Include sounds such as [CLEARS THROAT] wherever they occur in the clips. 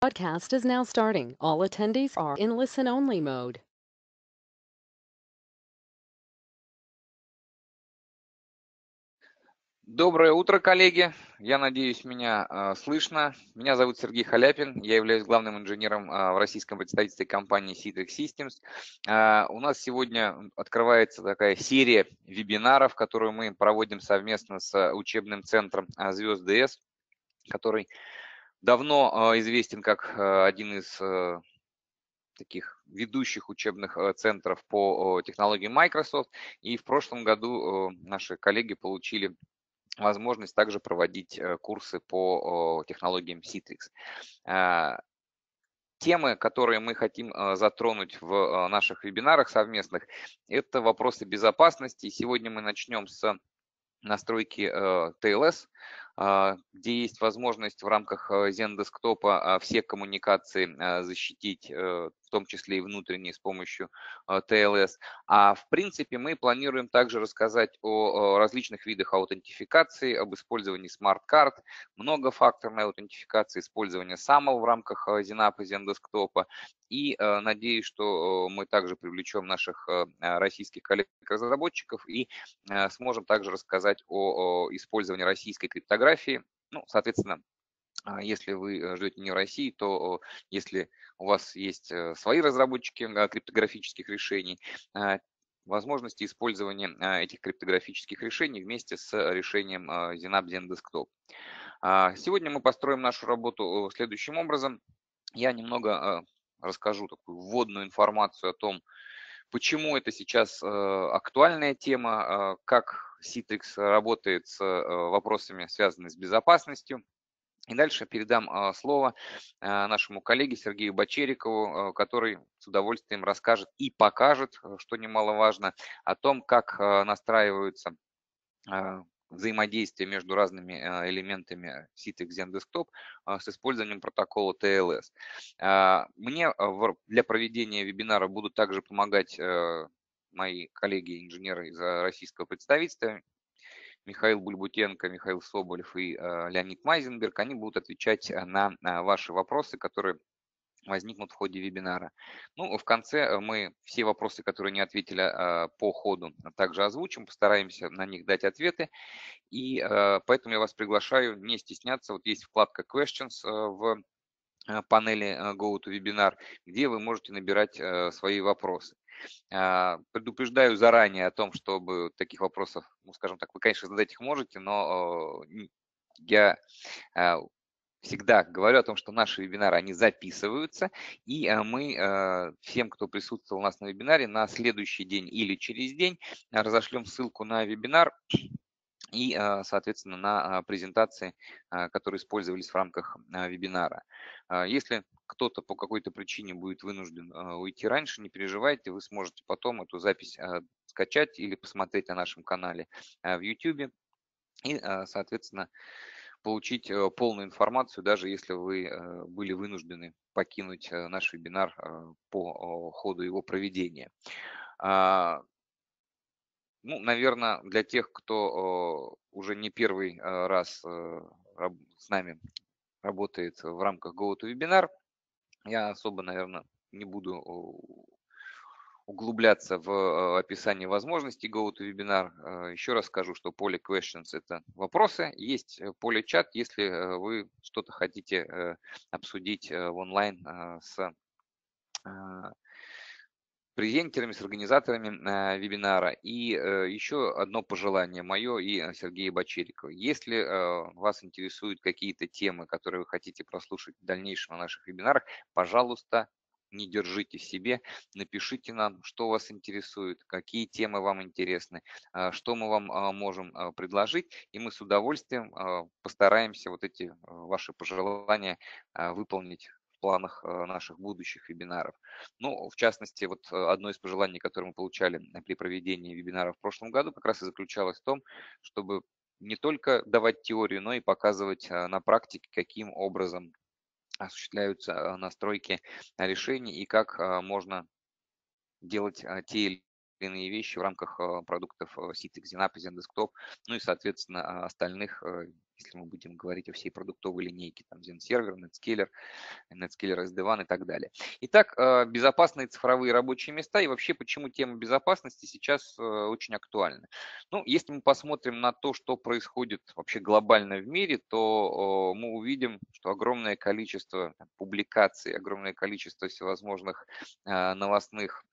Podcast is now starting. All attendees are in listen-only mode. Доброе утро, коллеги. Я надеюсь, меня э, слышно. Меня зовут Сергей Халяпин. Я являюсь главным инженером э, в российском представительстве компании Citrix Systems. Э, у нас сегодня открывается такая серия вебинаров, которую мы проводим совместно с учебным центром Звезд ДС, который давно э, известен как э, один из э, таких ведущих учебных центров по технологии Microsoft. И в прошлом году наши коллеги получили возможность также проводить курсы по технологиям Citrix. Темы, которые мы хотим затронуть в наших вебинарах совместных, это вопросы безопасности. Сегодня мы начнем с настройки TLS, где есть возможность в рамках XenDesktop все коммуникации защитить в том числе и внутренние с помощью TLS. А в принципе мы планируем также рассказать о различных видах аутентификации, об использовании смарт-карт, многофакторной аутентификации, использования SAML в рамках XenApp и XenDesktop. И надеюсь, что мы также привлечем наших российских коллег-разработчиков и сможем также рассказать о использовании российской криптографии, ну, соответственно, а если вы э, живете не в России, то если у вас есть э, свои разработчики а, криптографических решений, а, возможности использования этих криптографических решений вместе с решением ZenApp Zen Desktop. Сегодня мы построим нашу работу следующим образом. Я немного расскажу такую вводную информацию о том, почему это сейчас актуальная тема, как Citrix работает с вопросами, связанными с безопасностью, и дальше передам слово нашему коллеге Сергею Бочерикову, который с удовольствием расскажет и покажет, что немаловажно, о том, как настраиваются взаимодействие между разными элементами Citrix Zen Desktop с использованием протокола TLS. Мне для проведения вебинара будут также помогать мои коллеги-инженеры из российского представительства, Михаил Бульбутенко, Михаил Соболев и э, Леонид Майзенберг, они будут отвечать э, на ваши вопросы, которые возникнут в ходе вебинара. Ну, в конце э, мы все вопросы, которые не ответили по ходу, также озвучим, постараемся на них дать ответы. И поэтому я вас приглашаю не стесняться. Вот есть вкладка Questions в панели GoToWebinar, где вы можете набирать свои вопросы. А, предупреждаю заранее о том, чтобы таких вопросов, ну, скажем так, вы, конечно, задать их можете, но я а, всегда говорю о том, что наши вебинары, они записываются, и а, мы всем, кто присутствовал у нас на вебинаре, на следующий день или через день разошлем ссылку на вебинар, и, соответственно, на презентации, которые использовались в рамках вебинара. Если кто-то по какой-то причине будет вынужден уйти раньше, не переживайте, вы сможете потом эту запись скачать или посмотреть на нашем канале в YouTube и, соответственно, получить э, полную информацию, даже если вы э, были вынуждены покинуть э, наш вебинар по ходу его проведения. Ну, наверное, для тех, кто уже не первый раз с нами работает в рамках GoToWebinar, я особо, наверное, не буду углубляться в э, описание возможностей GoToWebinar. Э, еще раз скажу, что поле questions – это вопросы. Есть э, поле чат, если вы что-то хотите обсудить онлайн с презентерами, с организаторами вебинара. И еще одно пожелание мое и Сергея Бочерикова. Если вас интересуют какие-то темы, которые вы хотите прослушать в дальнейшем на наших вебинарах, пожалуйста, не держите себе, напишите нам, что вас интересует, какие темы вам интересны, что мы вам можем предложить, и мы с удовольствием постараемся вот эти ваши пожелания выполнить планах э, наших будущих вебинаров. Ну, в частности, вот э, одно из пожеланий, которое мы получали при проведении вебинара в прошлом году, как раз и заключалось в том, чтобы не только давать теорию, но и показывать э, на практике, каким образом осуществляются настройки решений и как можно делать те или иные вещи в рамках продуктов Citrix, Xenap, Desktop, ну и, соответственно, остальных если мы будем говорить о всей продуктовой линейке, там ZenServer, NetScaler, NetScaler SD-WAN и так далее. Итак, э, безопасные цифровые рабочие места и вообще почему тема безопасности сейчас э, очень актуальна. Ну, если мы посмотрим на то, что происходит вообще глобально в мире, то мы увидим, что огромное количество публикаций, огромное количество всевозможных э, новостных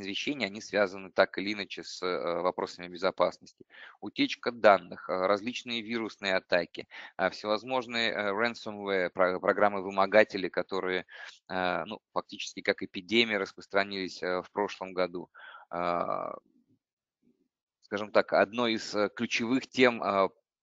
извещения, они связаны так или иначе с э, вопросами безопасности. Утечка данных, э, различные вирусные атаки, э, всевозможные ransomware, программы-вымогатели, которые ну, фактически как эпидемия распространились в прошлом году скажем так, одной из ключевых тем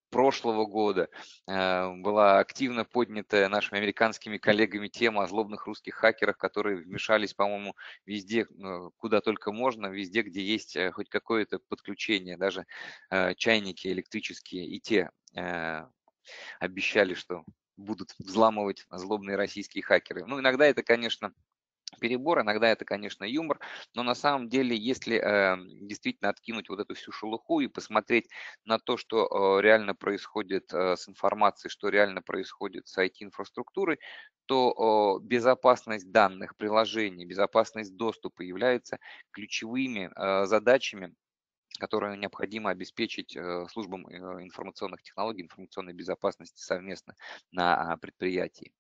прошлого года э, была активно поднята нашими американскими коллегами тема о злобных русских хакерах, которые вмешались, по-моему, везде, э, куда только можно, везде, где есть э, хоть какое-то подключение, даже чайники электрические, и те обещали, что будут взламывать злобные российские хакеры. Ну, иногда это, конечно, перебор, иногда это, конечно, юмор, но на самом деле, если э, действительно откинуть вот эту всю шелуху и посмотреть на то, что э, реально происходит э, с информацией, что реально происходит с IT-инфраструктурой, то э, безопасность данных, приложений, безопасность доступа являются ключевыми э, задачами которые необходимо обеспечить э, службам э, информационных технологий, информационной безопасности совместно на предприятии.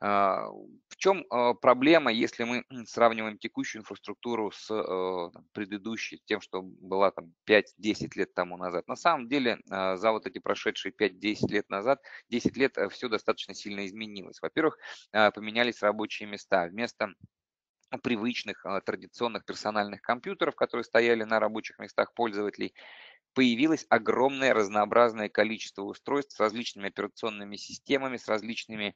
А, в чем а, проблема, если мы сравниваем текущую инфраструктуру с э, предыдущей, тем, что была там 5-10 лет тому назад? На самом деле а, за вот эти прошедшие 5-10 лет назад, 10 лет э, все достаточно сильно изменилось. Во-первых, поменялись рабочие места. Вместо привычных традиционных персональных компьютеров, которые стояли на рабочих местах пользователей, появилось огромное разнообразное количество устройств с различными операционными системами, с различными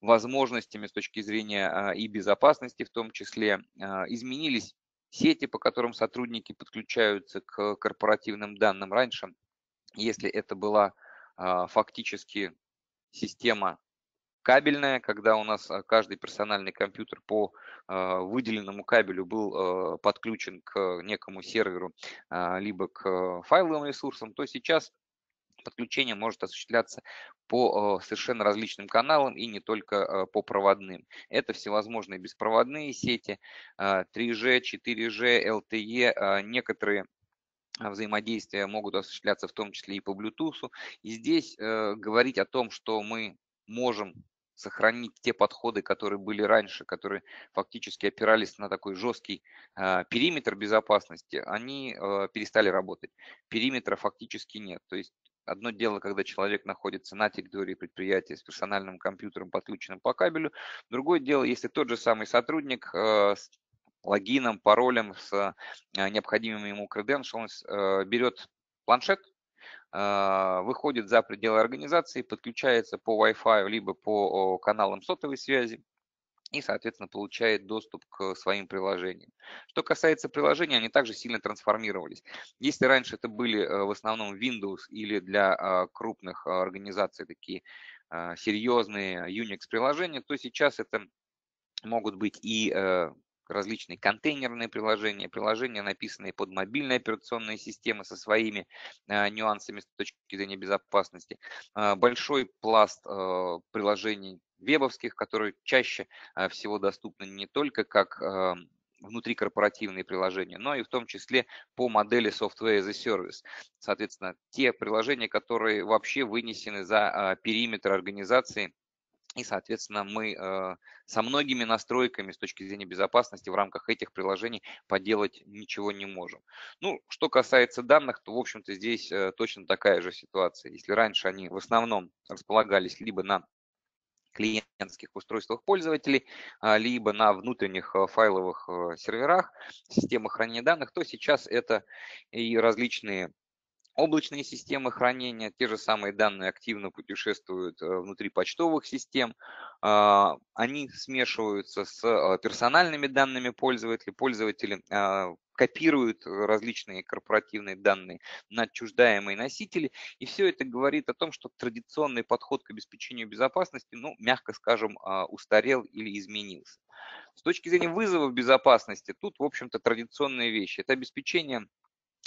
возможностями с точки зрения а, и безопасности в том числе. А, изменились сети, по которым сотрудники подключаются к корпоративным данным. Раньше, если это была а, фактически система кабельная, когда у нас каждый персональный компьютер по выделенному кабелю был подключен к некому серверу, либо к файловым ресурсам, то сейчас подключение может осуществляться по э, совершенно различным каналам и не только э, по проводным. Это всевозможные беспроводные сети, 3G, 4G, LTE, некоторые взаимодействия могут осуществляться в том числе и по Bluetooth. И здесь э, говорить о том, что мы можем сохранить те подходы, которые были раньше, которые фактически опирались на такой жесткий э, периметр безопасности, они э, перестали работать. Периметра фактически нет. То есть Одно дело, когда человек находится на территории предприятия с персональным компьютером, подключенным по кабелю. Другое дело, если тот же самый сотрудник э, с логином, паролем, с э, необходимыми ему credentials э, берет планшет, выходит за пределы организации, подключается по Wi-Fi либо по каналам сотовой связи, и, соответственно, получает доступ к своим приложениям. Что касается приложений, они также сильно трансформировались. Если раньше это были э, в основном Windows или для а, крупных а, организаций такие а, серьезные Unix-приложения, то сейчас это могут быть и э, различные контейнерные приложения, приложения, написанные под мобильные операционные системы со своими нюансами с точки зрения безопасности. Большой пласт приложений вебовских, которые чаще а, всего доступны не только как а, внутрикорпоративные приложения, но и в том числе по модели Software as a Service. Соответственно, те приложения, которые вообще вынесены за а, периметр организации, и, соответственно, мы со многими настройками с точки зрения безопасности в рамках этих приложений поделать ничего не можем. Ну, что касается данных, то, в общем-то, здесь э, точно такая же ситуация. Если раньше они в основном располагались либо на клиентских устройствах пользователей, а, либо на внутренних а, файловых а, серверах системы хранения данных, то сейчас это и различные облачные системы хранения, те же самые данные активно путешествуют внутри почтовых систем, они смешиваются с персональными данными пользователей, пользователи копируют э, различные корпоративные данные на отчуждаемые носители. И все это говорит о том, что традиционный подход к обеспечению безопасности, ну, мягко скажем, а, устарел или изменился. С точки зрения вызовов безопасности, тут, в общем-то, традиционные вещи. Это обеспечение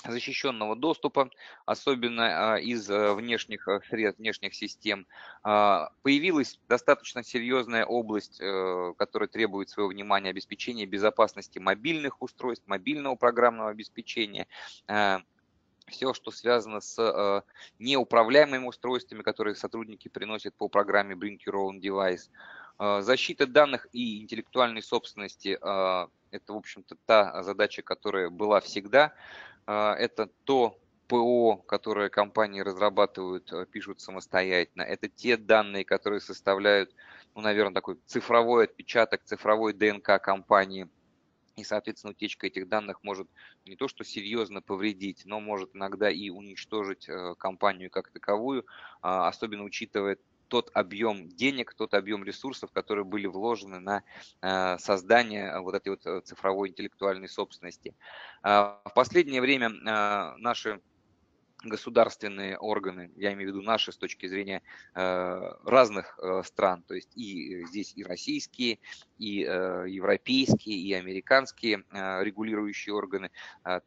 защищенного доступа, особенно а, из э, внешних э, средств, внешних систем. А, появилась достаточно серьезная область, э, которая требует своего внимания, обеспечения безопасности мобильных устройств, мобильного программного обеспечения все, что связано с неуправляемыми устройствами, которые сотрудники приносят по программе Bring Your Own Device. Защита данных и интеллектуальной собственности – это, в общем-то, та задача, которая была всегда. А, это то ПО, которое компании разрабатывают, э, пишут самостоятельно. Это те данные, которые составляют, ну, наверное, такой цифровой отпечаток, цифровой ДНК компании. И, соответственно, утечка этих данных может не то что серьезно повредить, но может иногда и уничтожить э, компанию как таковую, а, особенно учитывая тот объем денег, тот объем ресурсов, которые были вложены на э, создание вот этой вот э, цифровой интеллектуальной собственности. А, в последнее время э, наши государственные органы, я имею в виду наши с точки зрения разных стран, то есть и здесь и российские, и европейские, и американские регулирующие органы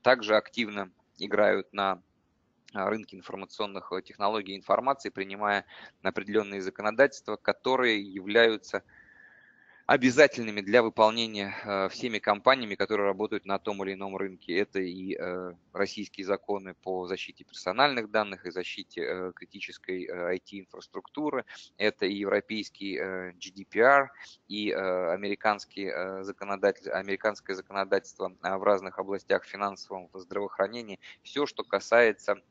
также активно играют на рынке информационных э, технологий и информации, принимая определенные законодательства, которые являются обязательными для выполнения э, всеми компаниями, которые работают на том или ином рынке. Это и э, российские законы по защите персональных данных и защите критической IT-инфраструктуры, это и европейский GDPR, и американские законодатель, американское законодательство в разных областях финансового здравоохранения. Все, что касается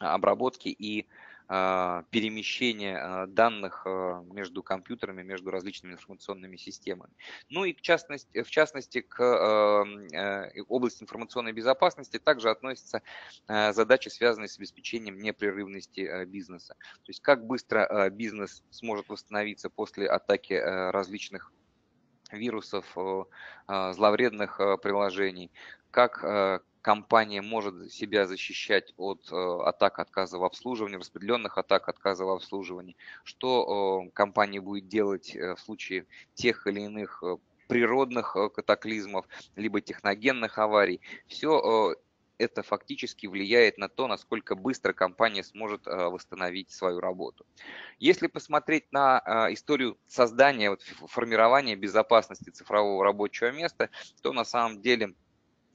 обработки и а, перемещения а, данных а, между компьютерами, между различными информационными системами. Ну и в частности, в частности к области информационной безопасности также относятся задачи, связанные с обеспечением непрерывности бизнеса. То есть как быстро бизнес сможет восстановиться после атаки различных вирусов, зловредных приложений, как компания может себя защищать от э, атак отказа в обслуживании, распределенных атак отказа в обслуживании, что э, компания будет делать э, в случае тех или иных природных катаклизмов, либо техногенных аварий. Все это фактически влияет на то, насколько быстро компания сможет восстановить свою работу. Если посмотреть на историю создания, формирования безопасности цифрового рабочего места, то на самом деле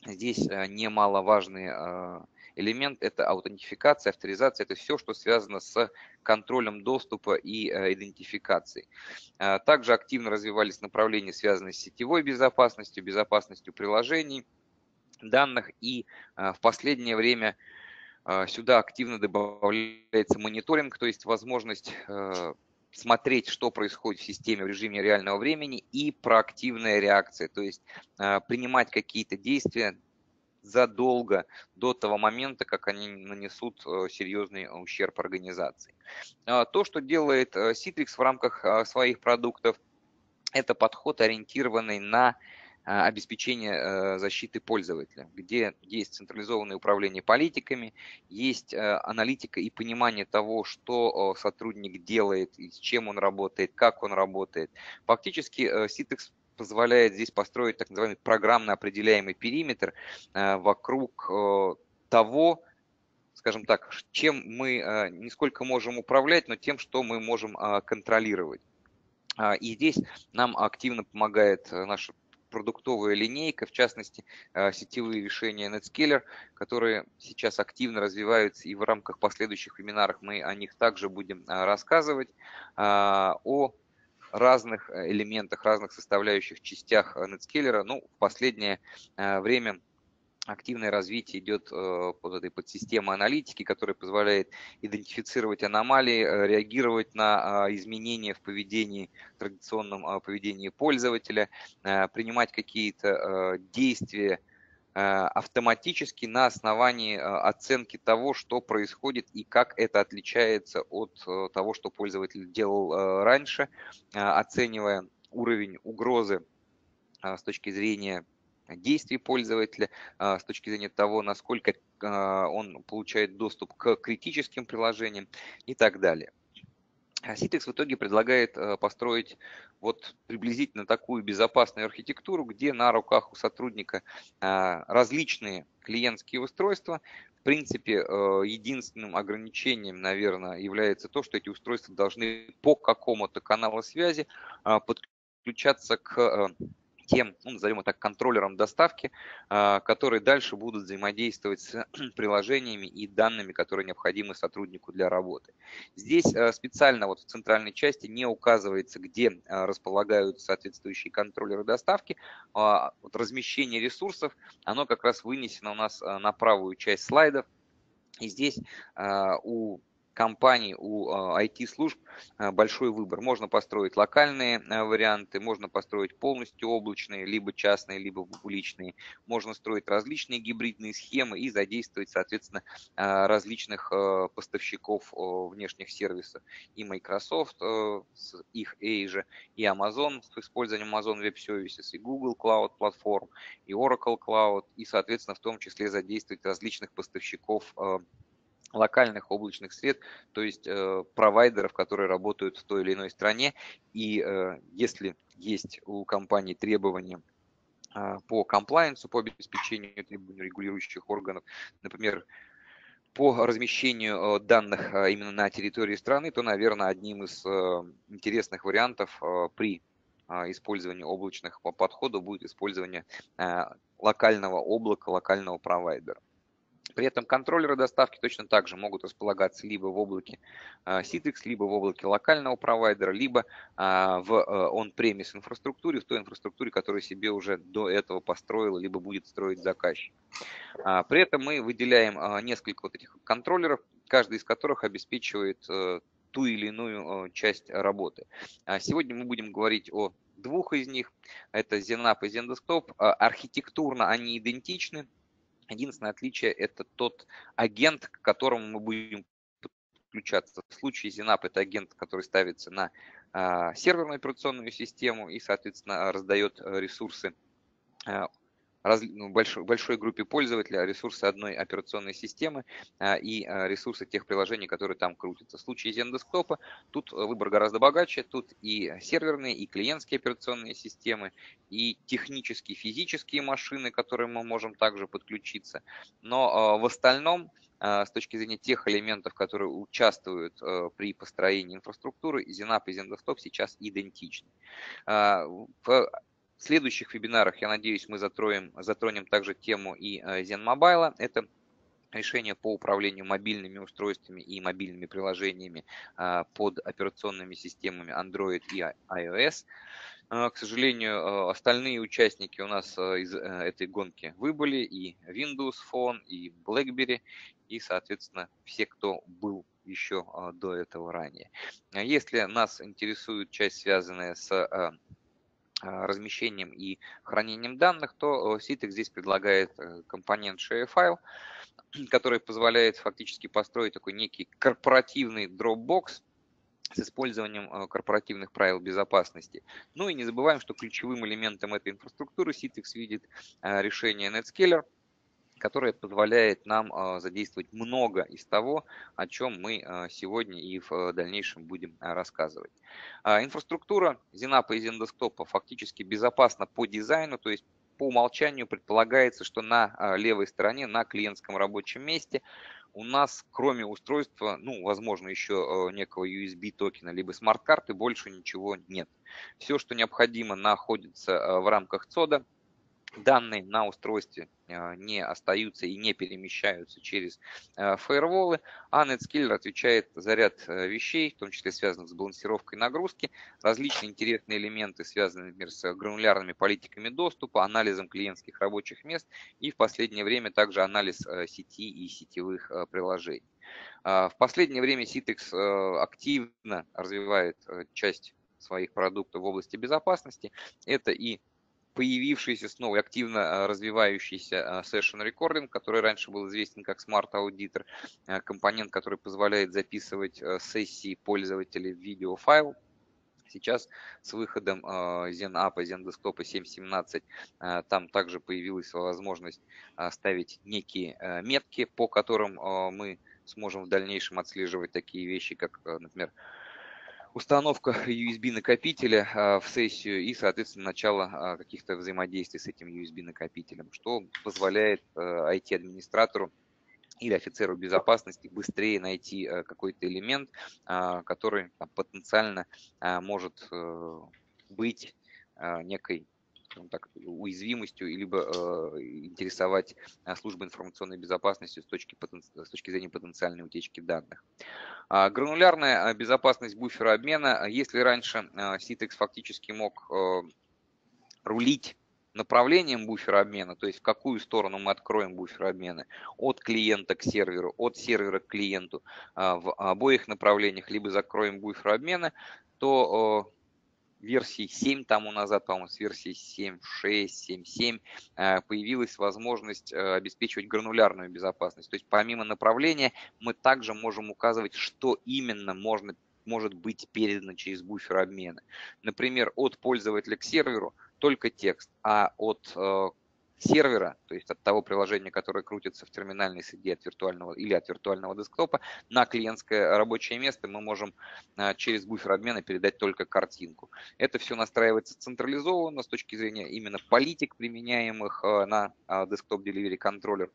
Здесь э, немаловажный э, элемент – это аутентификация, авторизация, это все, что связано с контролем доступа и э, идентификацией. Также активно развивались направления, связанные с сетевой безопасностью, безопасностью приложений, данных, и в последнее время сюда активно добавляется мониторинг, то есть возможность смотреть, что происходит в системе в режиме реального времени и проактивная реакция, то есть э, принимать какие-то действия задолго до того момента, как они нанесут э, серьезный ущерб организации. А, то, что делает э, Citrix в рамках своих продуктов, это подход, ориентированный на а, обеспечения э, защиты пользователя, где есть централизованное управление политиками, есть э, аналитика и понимание того, что сотрудник делает, с чем он работает, как он работает. Фактически Citrix э, позволяет здесь построить так называемый программно определяемый периметр вокруг того, скажем так, чем мы не сколько можем управлять, но тем, что мы можем контролировать. А, и здесь нам активно помогает наша продуктовая линейка, в частности, э, сетевые решения NetScaler, которые сейчас активно развиваются, и в рамках последующих вебинаров мы о них также будем э, рассказывать, а, о разных элементах, разных составляющих частях NetScaler. Ну, в последнее э, время активное развитие идет э, под этой подсистемы аналитики, которая позволяет идентифицировать аномалии, э, реагировать на э, изменения в поведении, традиционном поведении пользователя, принимать какие-то действия автоматически на основании оценки того, что происходит и как это отличается от того, что пользователь делал раньше, оценивая уровень угрозы с точки зрения действий пользователя, а, с точки зрения того, насколько а, он получает доступ к критическим приложениям и так далее. Citrix в итоге предлагает построить вот приблизительно такую безопасную архитектуру, где на руках у сотрудника различные клиентские устройства. В принципе, единственным ограничением, наверное, является то, что эти устройства должны по какому-то каналу связи подключаться к тем, ну, назовем это контроллером доставки, а, которые дальше будут взаимодействовать с [CLEARS THROAT] приложениями и данными, которые необходимы сотруднику для работы. Здесь а, специально вот в центральной части не указывается, где а, располагаются соответствующие контроллеры доставки. Вот размещение ресурсов, оно как раз вынесено у нас на правую часть слайдов. И здесь у компаний, у IT-служб а, а, большой выбор. Можно построить локальные а, варианты, можно построить полностью облачные, либо частные, либо публичные. Можно строить различные гибридные схемы и задействовать, соответственно, различных поставщиков внешних сервисов. И Microsoft с их Azure, и Amazon с использованием Amazon Web Services, и Google Cloud Platform, и Oracle Cloud, и, соответственно, в том числе задействовать различных поставщиков локальных облачных сред, то есть э, провайдеров, которые работают в той или иной стране. И э, если есть у компании требования э, по комплайенсу, по обеспечению требований регулирующих органов, например, по размещению э, данных э, именно на территории страны, то, наверное, одним из э, интересных вариантов при использовании облачных подходов будет использование локального облака, локального провайдера. При этом контроллеры доставки точно так же могут располагаться либо в облаке а, Citrix, либо в облаке локального провайдера, либо а, в а, on-premise инфраструктуре, в той инфраструктуре, которую себе уже до этого построил, либо будет строить заказчик. При этом мы выделяем несколько вот этих контроллеров, каждый из которых обеспечивает э, ту или иную часть работы. Сегодня мы будем говорить о двух из них. Это ZenApp и ZenDesktop. Архитектурно они идентичны, Единственное отличие – это тот агент, к которому мы будем подключаться. В случае ZenApp это агент, который ставится на а, серверную операционную систему и, соответственно, раздает э, ресурсы а, раз, ну, большой, большой группе пользователя ресурсы одной операционной системы а, и а, ресурсы тех приложений, которые там крутятся. В случае Zendesktop тут выбор гораздо богаче, тут и серверные, и клиентские операционные системы, и технические, физические машины, к которым мы можем также подключиться. Но а, в остальном с точки зрения тех элементов, которые участвуют при построении инфраструктуры, ZenApp и ZenDesktop сейчас идентичны. В в следующих вебинарах, я надеюсь, мы затронем, затронем также тему и э, ZenMobile. Это решение по управлению мобильными устройствами и мобильными приложениями э, под операционными системами Android и iOS. Э, к сожалению, остальные участники у нас из этой гонки выбыли, и Windows Phone, и BlackBerry, и, соответственно, все, кто был еще до этого ранее. Если нас интересует часть, связанная с размещением и хранением данных, то Citrix здесь предлагает э, компонент ShareFile, [CLEARS THROAT] который позволяет фактически построить такой некий корпоративный Dropbox с использованием э, корпоративных правил безопасности. Ну и не забываем, что ключевым элементом этой инфраструктуры Citrix видит э, решение NetScaler – которая позволяет нам а, задействовать много из того, о чем мы а, сегодня и в а, дальнейшем будем рассказывать. Инфраструктура ZenApp и ZenDesktop фактически безопасна по дизайну, то есть по умолчанию предполагается, что на левой стороне, на клиентском рабочем месте у нас, кроме устройства, ну, возможно, еще некого USB токена, либо смарт-карты, больше ничего нет. Все, что необходимо, находится в рамках ЦОДа, данные на устройстве а, не остаются и не перемещаются через а, фаерволы, а NetScaler отвечает за ряд э, вещей, в том числе связанных с балансировкой нагрузки, различные интересные элементы, связанные, например, с гранулярными политиками доступа, анализом клиентских рабочих мест и в последнее время также анализ э, сети и сетевых э, приложений. А, в последнее время Citrix активно развивает часть своих продуктов в области безопасности. Это и появившийся снова активно а, развивающийся а, Session Recording, который раньше был известен как Smart Auditor, а, компонент, который позволяет записывать сессии пользователей в видеофайл. Сейчас с выходом ZenApp и ZenDesktop 7.17 там также появилась возможность ставить некие метки, по которым мы сможем в дальнейшем отслеживать такие вещи, как, например, установка USB накопителя а, в сессию и, соответственно, начало а, каких-то взаимодействий с этим USB накопителем, что позволяет IT-администратору или офицеру безопасности быстрее найти какой-то элемент, который потенциально может э, быть некой так, уязвимостью, либо э, интересовать э, службы информационной безопасности с точки, с точки зрения потенциальной утечки данных. А, гранулярная э, безопасность буфера обмена. Если раньше Citrix фактически мог рулить направлением буфера обмена, то есть в какую сторону мы откроем буфер обмена, от клиента к серверу, от сервера к клиенту в обоих направлениях, либо закроем буфер обмена, то версии 7 тому назад, по-моему, с версии 7.6, 7.7 появилась возможность э, обеспечивать гранулярную безопасность. То есть помимо направления мы также можем указывать, что именно можно может быть передано через буфер обмена. Например, от пользователя к серверу только текст, а от э, сервера, то есть от того приложения, которое крутится в терминальной среде от виртуального или от виртуального десктопа, на клиентское рабочее место мы можем а, через буфер обмена передать только картинку. Это все настраивается централизованно с точки зрения именно политик, применяемых а, на а, десктоп Delivery Controller.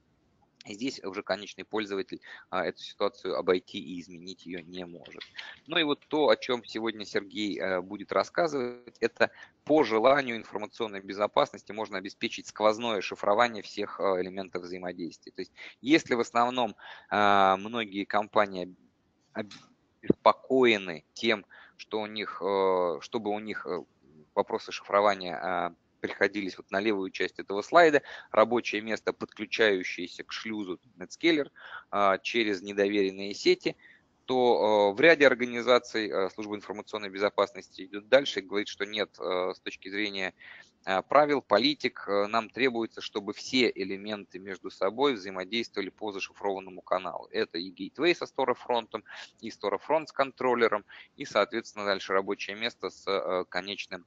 Здесь уже конечный пользователь а, эту ситуацию обойти и изменить ее не может. Ну и вот то, о чем сегодня Сергей а, будет рассказывать, это по желанию информационной безопасности можно обеспечить сквозное шифрование всех а, элементов взаимодействия. То есть если в основном а, многие компании обеспокоены тем, что у них, чтобы у них вопросы шифрования а, приходились вот на левую часть этого слайда, рабочее место, подключающееся к шлюзу Netscaler а, через недоверенные сети, то а, в ряде организаций а, служба информационной безопасности идет дальше и говорит, что нет, с точки зрения правил, политик, нам требуется, чтобы все элементы между собой взаимодействовали по зашифрованному каналу. Это и гейтвей со сторефронтом, и сторефронт с контроллером, и, соответственно, дальше рабочее место с конечным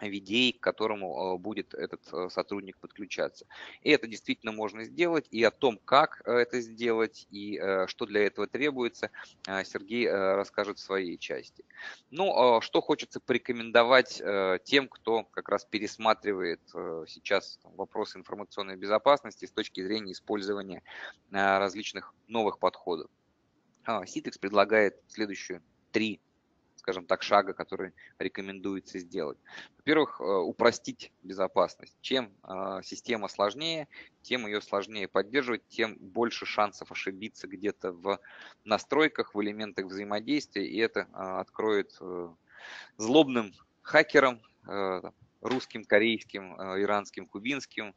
VDA, к которому э, будет этот э, сотрудник подключаться. И это действительно можно сделать, и о том, как э, это сделать, и что для этого требуется, Сергей расскажет в своей части. Ну, что хочется порекомендовать тем, кто как раз пересматривает сейчас вопросы информационной безопасности с точки зрения использования различных новых подходов. Citrix предлагает следующую три скажем так, шага, который рекомендуется сделать. Во-первых, э, упростить безопасность. Чем э, система сложнее, тем ее сложнее поддерживать, тем больше шансов ошибиться где-то в настройках, в элементах взаимодействия, и это э, откроет злобным хакерам, русским, корейским, иранским, кубинским,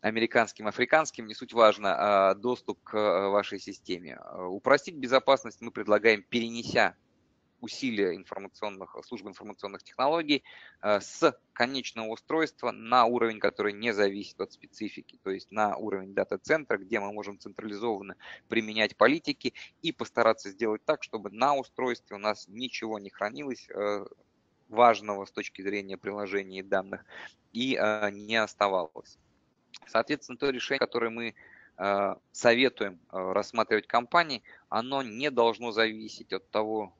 американским, африканским, не суть важно, доступ к вашей системе. Упростить безопасность мы предлагаем, перенеся усилия информационных, служб информационных технологий э, с конечного устройства на уровень, который не зависит от специфики, то есть на уровень дата-центра, где мы можем централизованно применять политики и постараться сделать так, чтобы на устройстве у нас ничего не хранилось э, важного с точки зрения приложения данных и э, не оставалось. Соответственно, то решение, которое мы советуем рассматривать компании, оно не должно зависеть от того,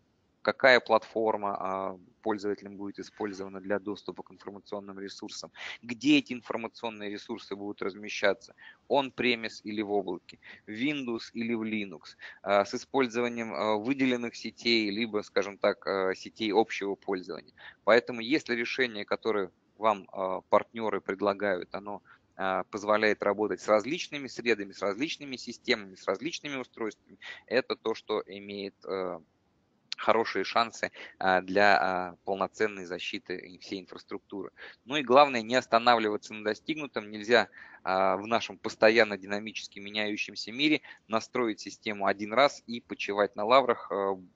какая платформа а, пользователем будет использована для доступа к информационным ресурсам, где эти информационные ресурсы будут размещаться, on-premise или в облаке, Windows или в Linux, а, с использованием а, выделенных сетей, либо, скажем так, сетей общего пользования. Поэтому если решение, которое вам партнеры предлагают, оно позволяет работать с различными средами, с различными системами, с различными устройствами, это то, что имеет хорошие шансы а, для а, полноценной защиты всей инфраструктуры. Ну и главное, не останавливаться на достигнутом. Нельзя а, в нашем постоянно динамически меняющемся мире настроить систему один раз и почивать на лаврах,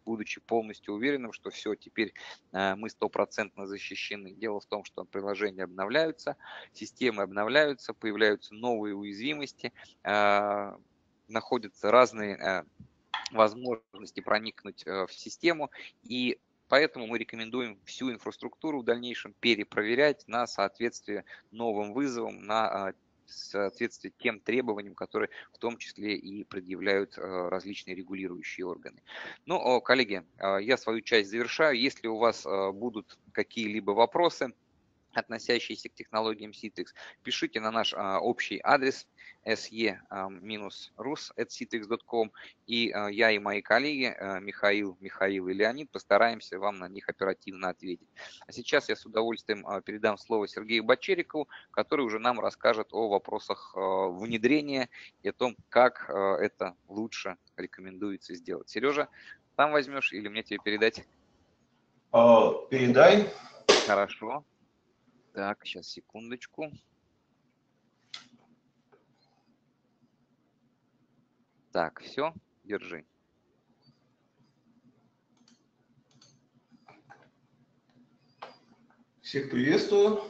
будучи полностью уверенным, что все, теперь мы стопроцентно защищены. Дело в том, что приложения обновляются, системы обновляются, появляются новые уязвимости, находятся разные возможности проникнуть э, в систему, и поэтому мы рекомендуем всю инфраструктуру в дальнейшем перепроверять на соответствие новым вызовам, на а, соответствовать тем требованиям, которые в том числе и предъявляют различные регулирующие органы. Ну, коллеги, я свою часть завершаю. Если у вас будут какие-либо вопросы, относящиеся к технологиям Citrix, пишите на наш а, общий адрес se-rus.citrix.com и а, я и мои коллеги а, Михаил, Михаил и Леонид постараемся вам на них оперативно ответить. А сейчас я с удовольствием а, передам слово Сергею Бочерикову, который уже нам расскажет о вопросах а, внедрения и о том, как а, это лучше рекомендуется сделать. Сережа, сам возьмешь или мне тебе передать? Передай. Хорошо. Так, сейчас, секундочку. Так, все, держи. Всех приветствую.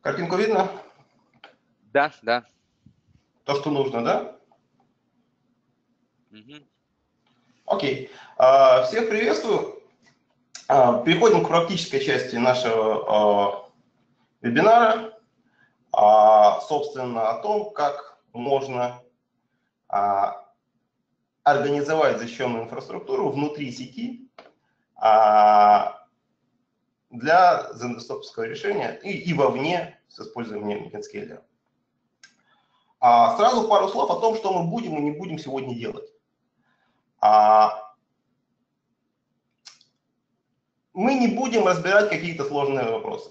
Картинку видно? Да, да. То, что нужно, да? Угу. Окей. А, всех приветствую. А, переходим к практической части нашего а, вебинара, а, собственно, о том, как можно организовать защищенную инфраструктуру внутри сети для зендостопского решения и, и вовне с использованием Netscaler. Сразу пару слов о том, что мы будем и не будем сегодня делать мы не будем разбирать какие-то сложные вопросы.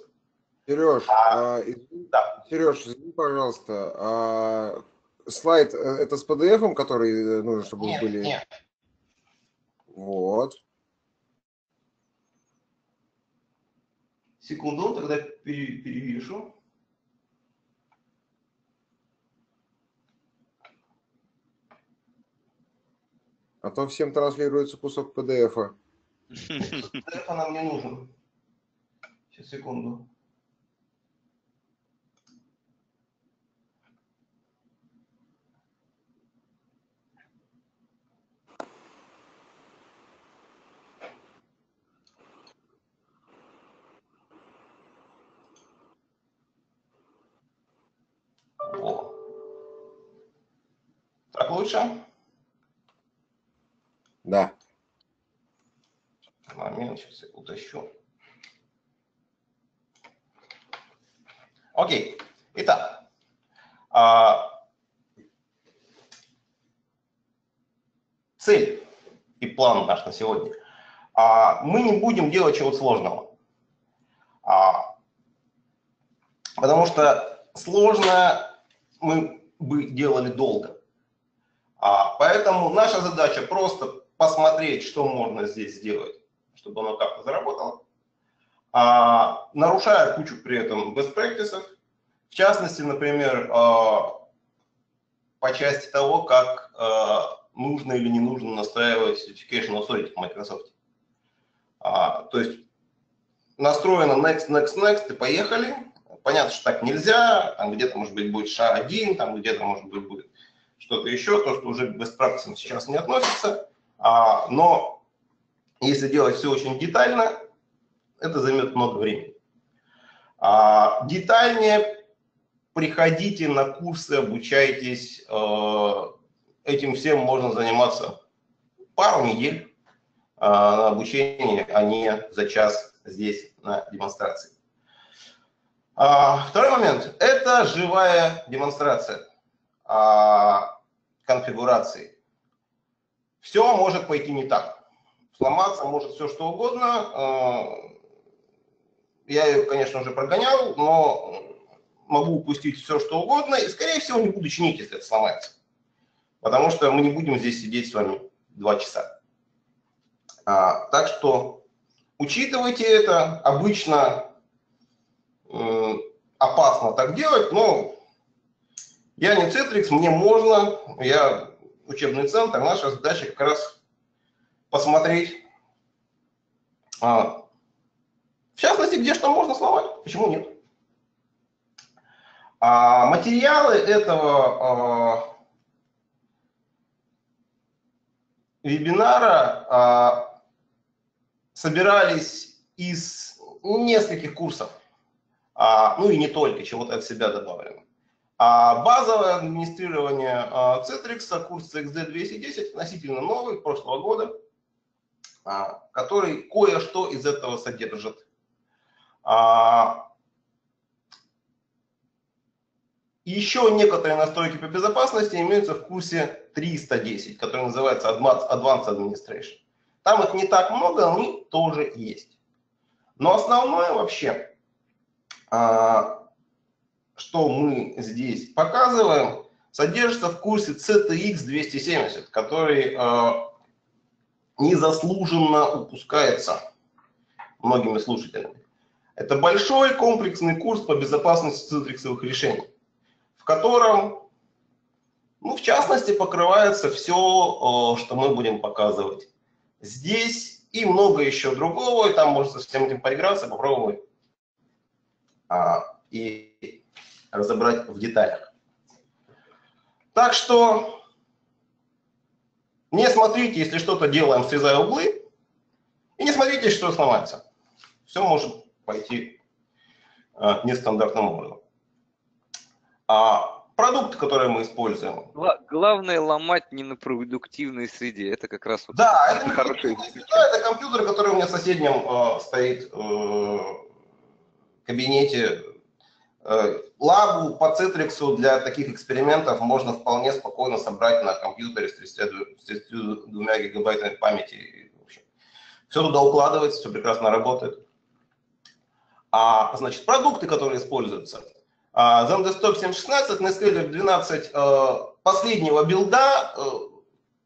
Сереж, а, а, да. Сереж, извини, пожалуйста, а, слайд э, это с PDF, который э, нужно, чтобы нет, были? Нет. Вот. Секунду, тогда перевешу. А то всем транслируется кусок PDF. -а. Телефон нам не нужен. Сейчас, секунду. О. Так лучше? Да момент, сейчас я утащу. Окей, итак, а, цель и план наш на сегодня. А, мы не будем делать чего-то сложного, а, потому что сложно мы бы делали долго. Поэтому наша задача просто посмотреть, что можно здесь сделать чтобы оно как-то заработало, а, нарушая кучу при этом best practices, в частности, например, а, по части того, как а, нужно или не нужно настраивать Certification Authority в Microsoft. А, то есть настроено next, next, next и поехали. Понятно, что так нельзя, там где-то, может быть, будет SHA-1, там где-то, может быть, будет что-то еще, то, что уже к best practices сейчас не относится. А, но если делать все очень детально, это займет много времени. А, детальнее приходите на курсы, обучайтесь. А, этим всем можно заниматься пару недель а, на обучение, а не за час здесь на демонстрации. А, второй момент – это живая демонстрация а, конфигурации. Все может пойти не так сломаться может все что угодно. Э, я ее, конечно, уже прогонял, но могу упустить все что угодно и, скорее всего, не буду чинить, если это сломается. Потому что мы не будем здесь сидеть с вами два часа. А, так что учитывайте это. Обычно э, опасно так делать, но я не Citrix, мне можно, я учебный центр, наша задача как раз посмотреть, а, в частности, где что можно сломать, почему нет. А, материалы этого а, вебинара а, собирались из нескольких курсов. а, ну и не только, чего-то от себя добавлено. А базовое администрирование а, Citrix, курс XD 210, относительно новый, прошлого года, а, который кое-что из этого содержит. А, еще некоторые настройки по безопасности имеются в курсе 310, который называется Advanced Administration. Там их не так много, они тоже есть. Но основное вообще а, что мы здесь показываем, содержится в курсе CTX 270, который а, незаслуженно упускается многими слушателями. Это большой комплексный курс по безопасности цитриксовых решений, в котором, ну, в частности, покрывается все, а, что мы будем показывать здесь и много еще другого, и там можно со всем этим поиграться, попробовать а, и разобрать в деталях. Так что не смотрите, если что-то делаем, срезая углы, и не смотрите, что сломается. Все может пойти а, нестандартным образом. А продукты, которые мы используем. Главное ломать не на продуктивной среде. Это как раз вот да, это хороший. Да, это компьютер, который у меня в соседнем э, стоит э, кабинете э, лабу по Citrix для таких экспериментов можно вполне спокойно собрать на компьютере с 32, гигабайтами памяти. Все туда укладывается, все прекрасно работает. А, значит, продукты, которые используются. А, XenDesktop 716, NetScaler 12 последнего билда. Э,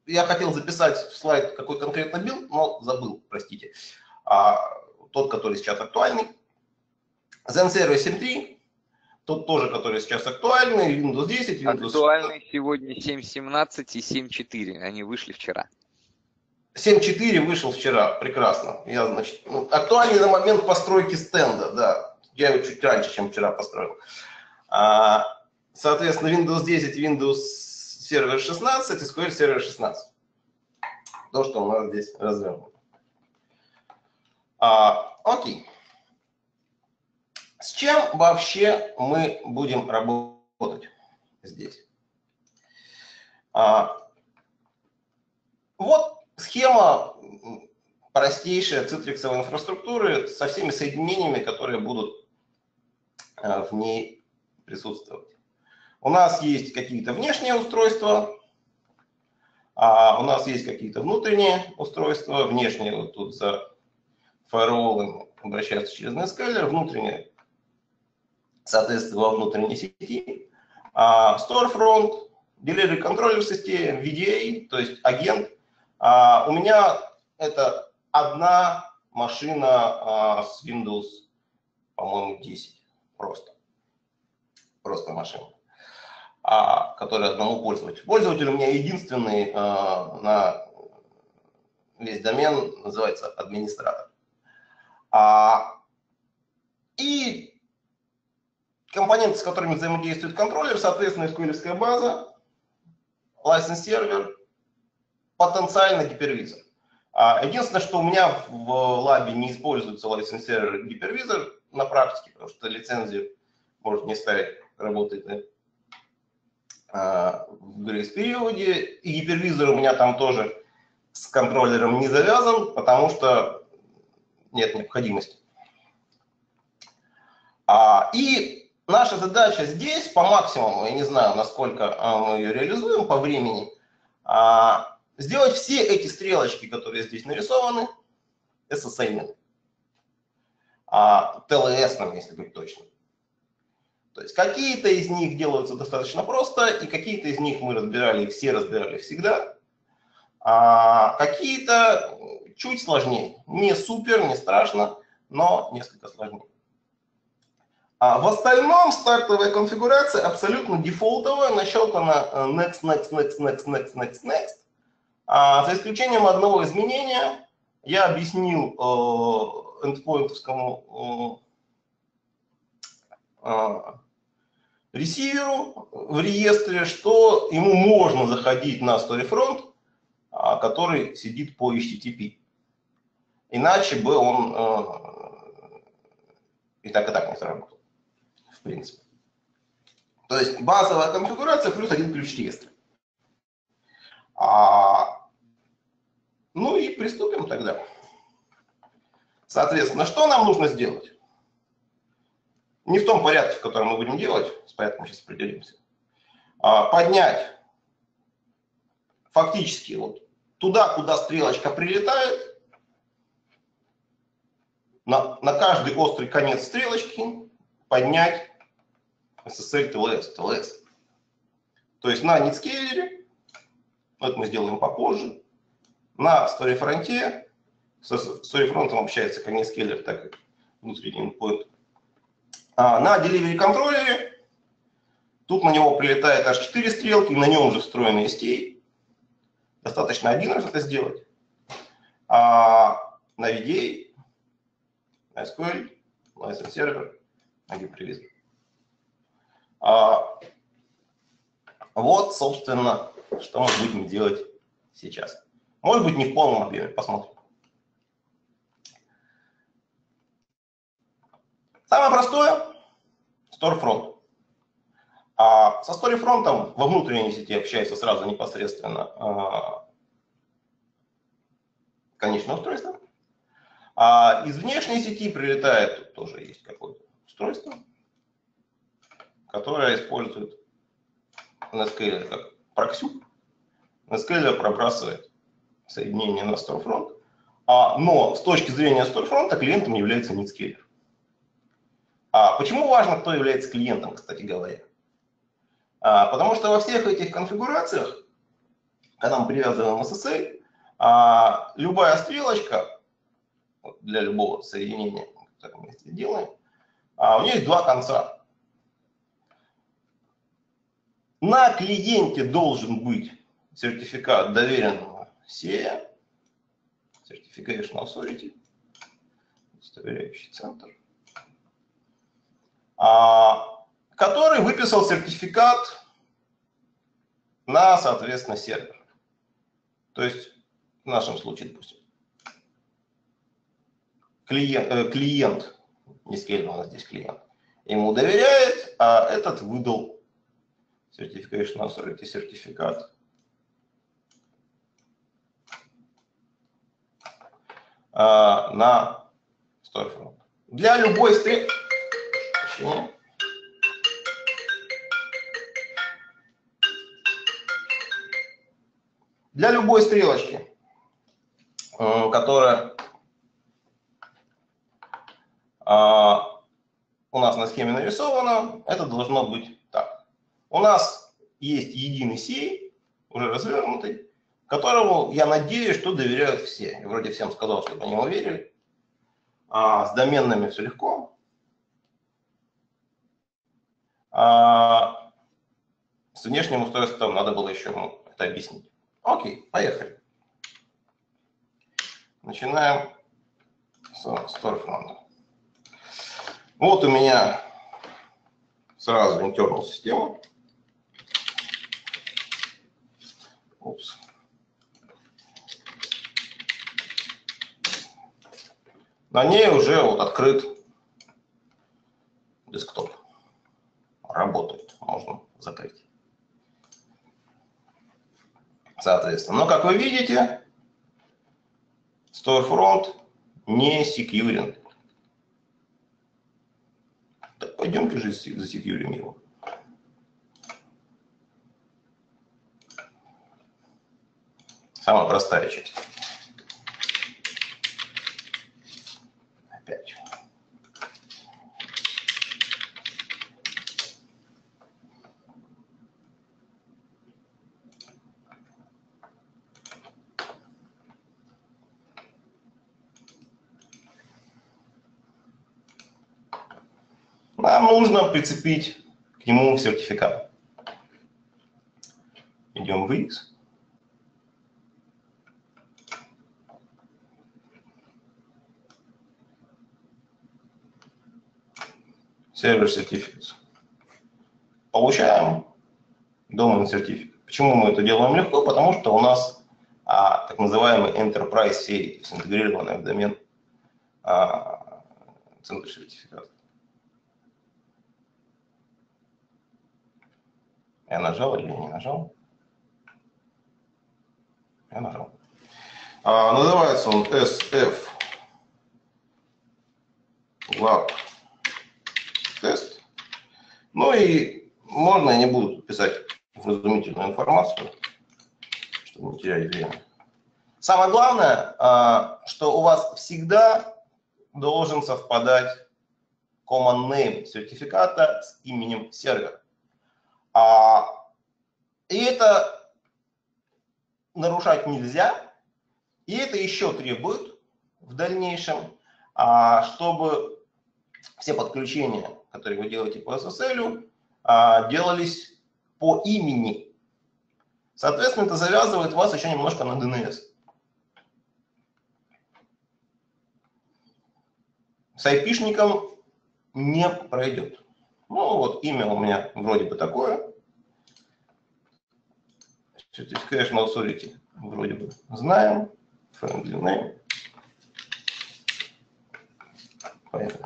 я хотел записать в слайд какой конкретно билд, но забыл, простите. А, тот, который сейчас актуальный. Zen Server 7.3, тот тоже, который сейчас актуальный, Windows 10, Windows... Актуальный сегодня 7.17 и 7.4, они вышли вчера. 7.4 вышел вчера, прекрасно. Я, значит, ну, актуальный на момент постройки стенда, да. Я его чуть раньше, чем вчера построил. А, соответственно, Windows 10, Windows Server 16 и SQL Server 16. То, что у нас здесь развернуто. А, окей. С чем вообще мы будем работать здесь? А, вот схема простейшая цитриксовой инфраструктуры со всеми соединениями, которые будут а, в ней присутствовать. У нас есть какие-то внешние устройства, а у нас есть какие-то внутренние устройства, внешние вот тут за фаерволом обращаются через NetScaler, внутренние соответственно, во внутренней сети. А, Storefront, Delivery Controller системе, VDA, то есть агент. А, у меня это одна машина а, с Windows, по-моему, 10 просто. Просто машина, а, которая одному пользователю. Пользователь у меня единственный а, на весь домен, называется администратор. А, и компоненты, с которыми взаимодействует контроллер, соответственно, SQL база, license сервер, потенциально гипервизор. А, единственное, что у меня в лабе не используется license сервер и гипервизор на практике, потому что лицензию может не ставить, работает да, а, в грейс-периоде. И гипервизор у меня там тоже с контроллером не завязан, потому что нет необходимости. А, и наша задача здесь по максимуму, я не знаю, насколько а, мы ее реализуем по времени, а, сделать все эти стрелочки, которые здесь нарисованы, SSA. TLS, если быть точным. То есть какие-то из них делаются достаточно просто, и какие-то из них мы разбирали, все разбирали всегда. А какие-то чуть сложнее. Не супер, не страшно, но несколько сложнее. А в остальном стартовая конфигурация абсолютно дефолтовая, нащелкана э, next, next, next, next, next, next, next. А, за исключением одного изменения, я объяснил э, эндпоинтовскому э, э, ресиверу в реестре, что ему можно заходить на StoryFront, э, который сидит по HTTP. Иначе бы он э, и так и так не сработал. Принципе. То есть базовая конфигурация плюс один ключ реестра. А, ну и приступим тогда. Соответственно, что нам нужно сделать? Не в том порядке, в котором мы будем делать, с порядком сейчас определимся. А, поднять фактически вот туда, куда стрелочка прилетает, на, на каждый острый конец стрелочки поднять SSL TLS. TLS. То есть на нетскейлере, это мы сделаем попозже, на StoryFront, с StoryFront общается как нетскейлер, так и внутренний endpoint. А на Delivery контроллере, тут на него прилетает аж 4 стрелки, на нем уже встроен STA. Достаточно один раз это сделать. А на VDA, на SQL, License Server, на гипервизор. А, вот, собственно, что мы будем делать сейчас. Может быть, не в полном объеме, посмотрим. Самое простое – Storefront. А со StoryFront во внутренней сети общается сразу непосредственно а, конечное устройство. А из внешней сети прилетает, тут тоже есть какое-то устройство, которое использует NetScaler как проксю. NetScaler пробрасывает соединение на Storefront, а, но с точки зрения Storefront клиентом является NetScaler. А почему важно, кто является клиентом, кстати говоря? А, потому что во всех этих конфигурациях, когда мы привязываем SSL, а, любая стрелочка для любого соединения, которое мы здесь делаем, а, у нее есть два конца. На клиенте должен быть сертификат доверенного SEA, Certification Authority, удостоверяющий центр, а, который выписал сертификат на, соответственно, сервер. То есть в нашем случае, допустим, клиент, э, клиент не скейлер, у нас здесь клиент, ему доверяет, а этот выдал Certification Authority сертификат. А, на Storefront. Для любой стрел... Для любой стрелочки, э, которая а, у нас на схеме нарисовано, это должно быть. У нас есть единый сей, уже развернутый, которому, я надеюсь, что доверяют все. Я вроде всем сказал, чтобы они ему верили. А, с доменными все легко. А, с внешним устройством надо было еще ему это объяснить. Окей, поехали. Начинаем с Storefront. Вот у меня сразу internal система. Упс. На ней уже вот открыт десктоп. Работает, можно закрыть. Соответственно, но как вы видите, Storefront не секьюрен. Пойдемте же засекьюрим его. Самая простая часть. Опять. нам нужно прицепить к нему сертификат. Идем в X. Сервер сертификат. Получаем домен сертификат. Почему мы это делаем легко? Потому что у нас а, так называемый enterprise серии, интегрированный в домен а, центр сертификата. Я нажал или не нажал? Я нажал. А, называется он SF Lab тест. Ну и можно, я не буду писать вразумительную информацию, чтобы не терять время. Самое главное, а, что у вас всегда должен совпадать common name сертификата с именем сервера. А, и это нарушать нельзя. И это еще требует в дальнейшем, а, чтобы все подключения, которые вы делаете по SSL, а, делались по имени. Соответственно, это завязывает вас еще немножко на DNS. С айпишником не пройдет. Ну вот имя у меня вроде бы такое. Certification Authority вроде бы знаем. Friendly name. Поехали.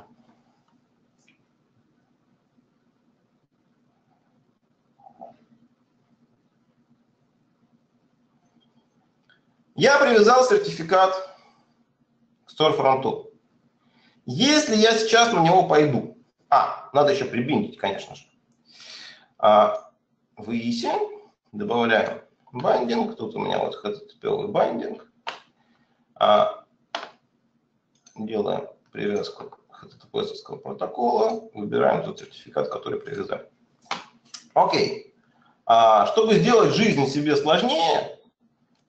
Я привязал сертификат к Storefront. Если я сейчас на него пойду, а, надо еще прибиндить, конечно же. А, в ИИСе добавляем бандинг, тут у меня вот HTTP бандинг. А, делаем привязку HTTP протокола, выбираем тот сертификат, который привязали. Окей. А, чтобы сделать жизнь себе сложнее,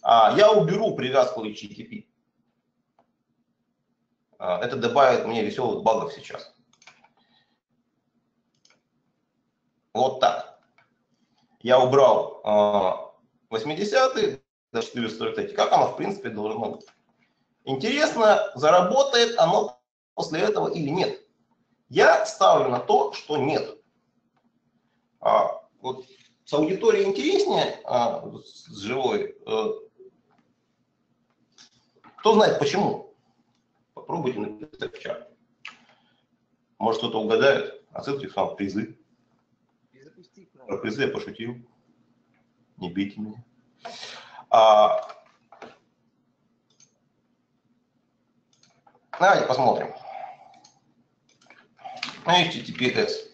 я уберу привязку HTTP. А, это добавит мне веселых багов сейчас. Вот так. Я убрал 80-е до 443. Как оно в принципе должно быть? Интересно, заработает оно после этого или нет. Я ставлю на то, что нет. А, вот с аудиторией интереснее, а, с живой. Кто знает почему? Попробуйте написать в чат. Может, кто-то угадает. А Центрик сам призы. Про призы я пошутил. Не бейте меня. А... Давайте посмотрим. HTTPS.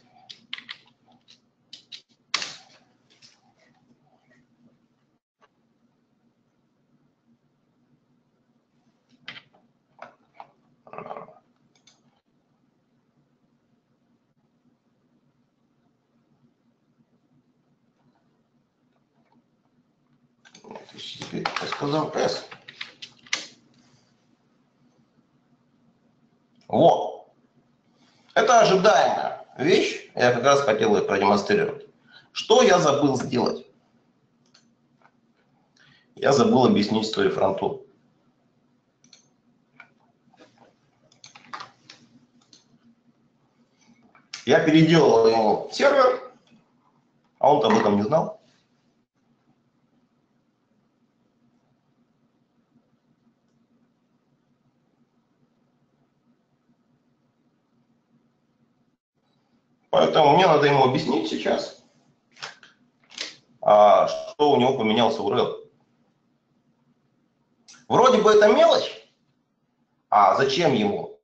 сказал S. Вот. Это ожидаемая вещь. Я как раз хотел ее продемонстрировать. Что я забыл сделать? Я забыл объяснить историю фронту. Я переделал ему сервер, а он об этом не знал. Поэтому мне надо ему объяснить сейчас, а, что у него поменялся URL. Вроде бы это мелочь, а зачем ему?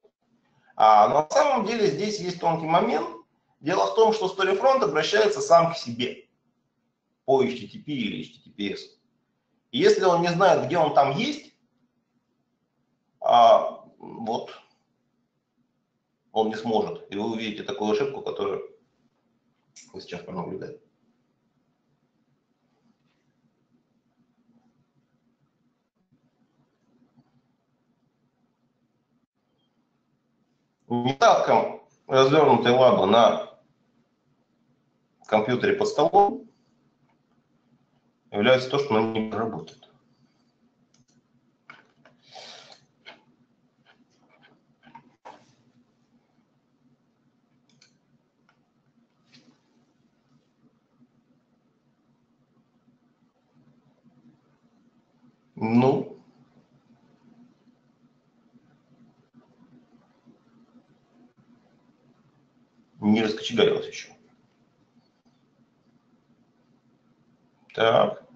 А, на самом деле здесь есть тонкий момент. Дело в том, что StoryFront обращается сам к себе по HTTP или HTTPS. И если он не знает, где он там есть, а, вот он не сможет. И вы увидите такую ошибку, которую вы сейчас пронаблюдаете. Недавком развернутой лаба на компьютере под столом является то, что она не работает. Ну, не раскочегарилось еще. Так.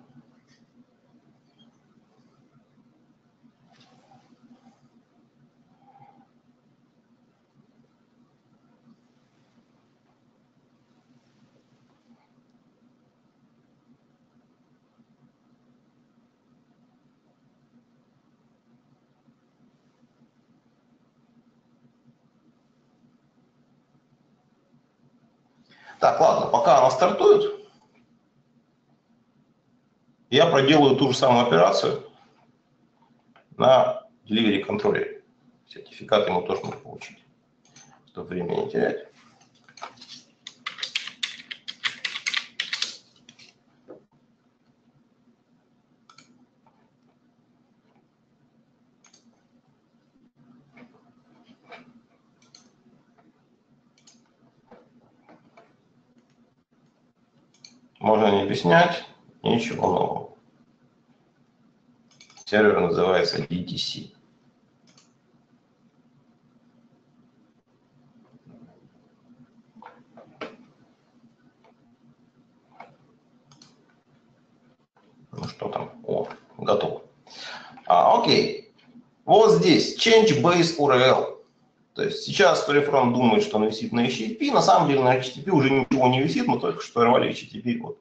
Так, ладно, пока она стартует, я проделаю ту же самую операцию на delivery контроллере. Сертификат ему тоже нужно получить, чтобы время не терять. Можно не объяснять, ничего нового. Сервер называется DTC. Ну что там? О, готово. А, окей. Вот здесь Change Base URL. То есть сейчас Storyfront думает, что он висит на HTTP. На самом деле на HTTP уже ничего не висит. Мы только что рвали HTTP от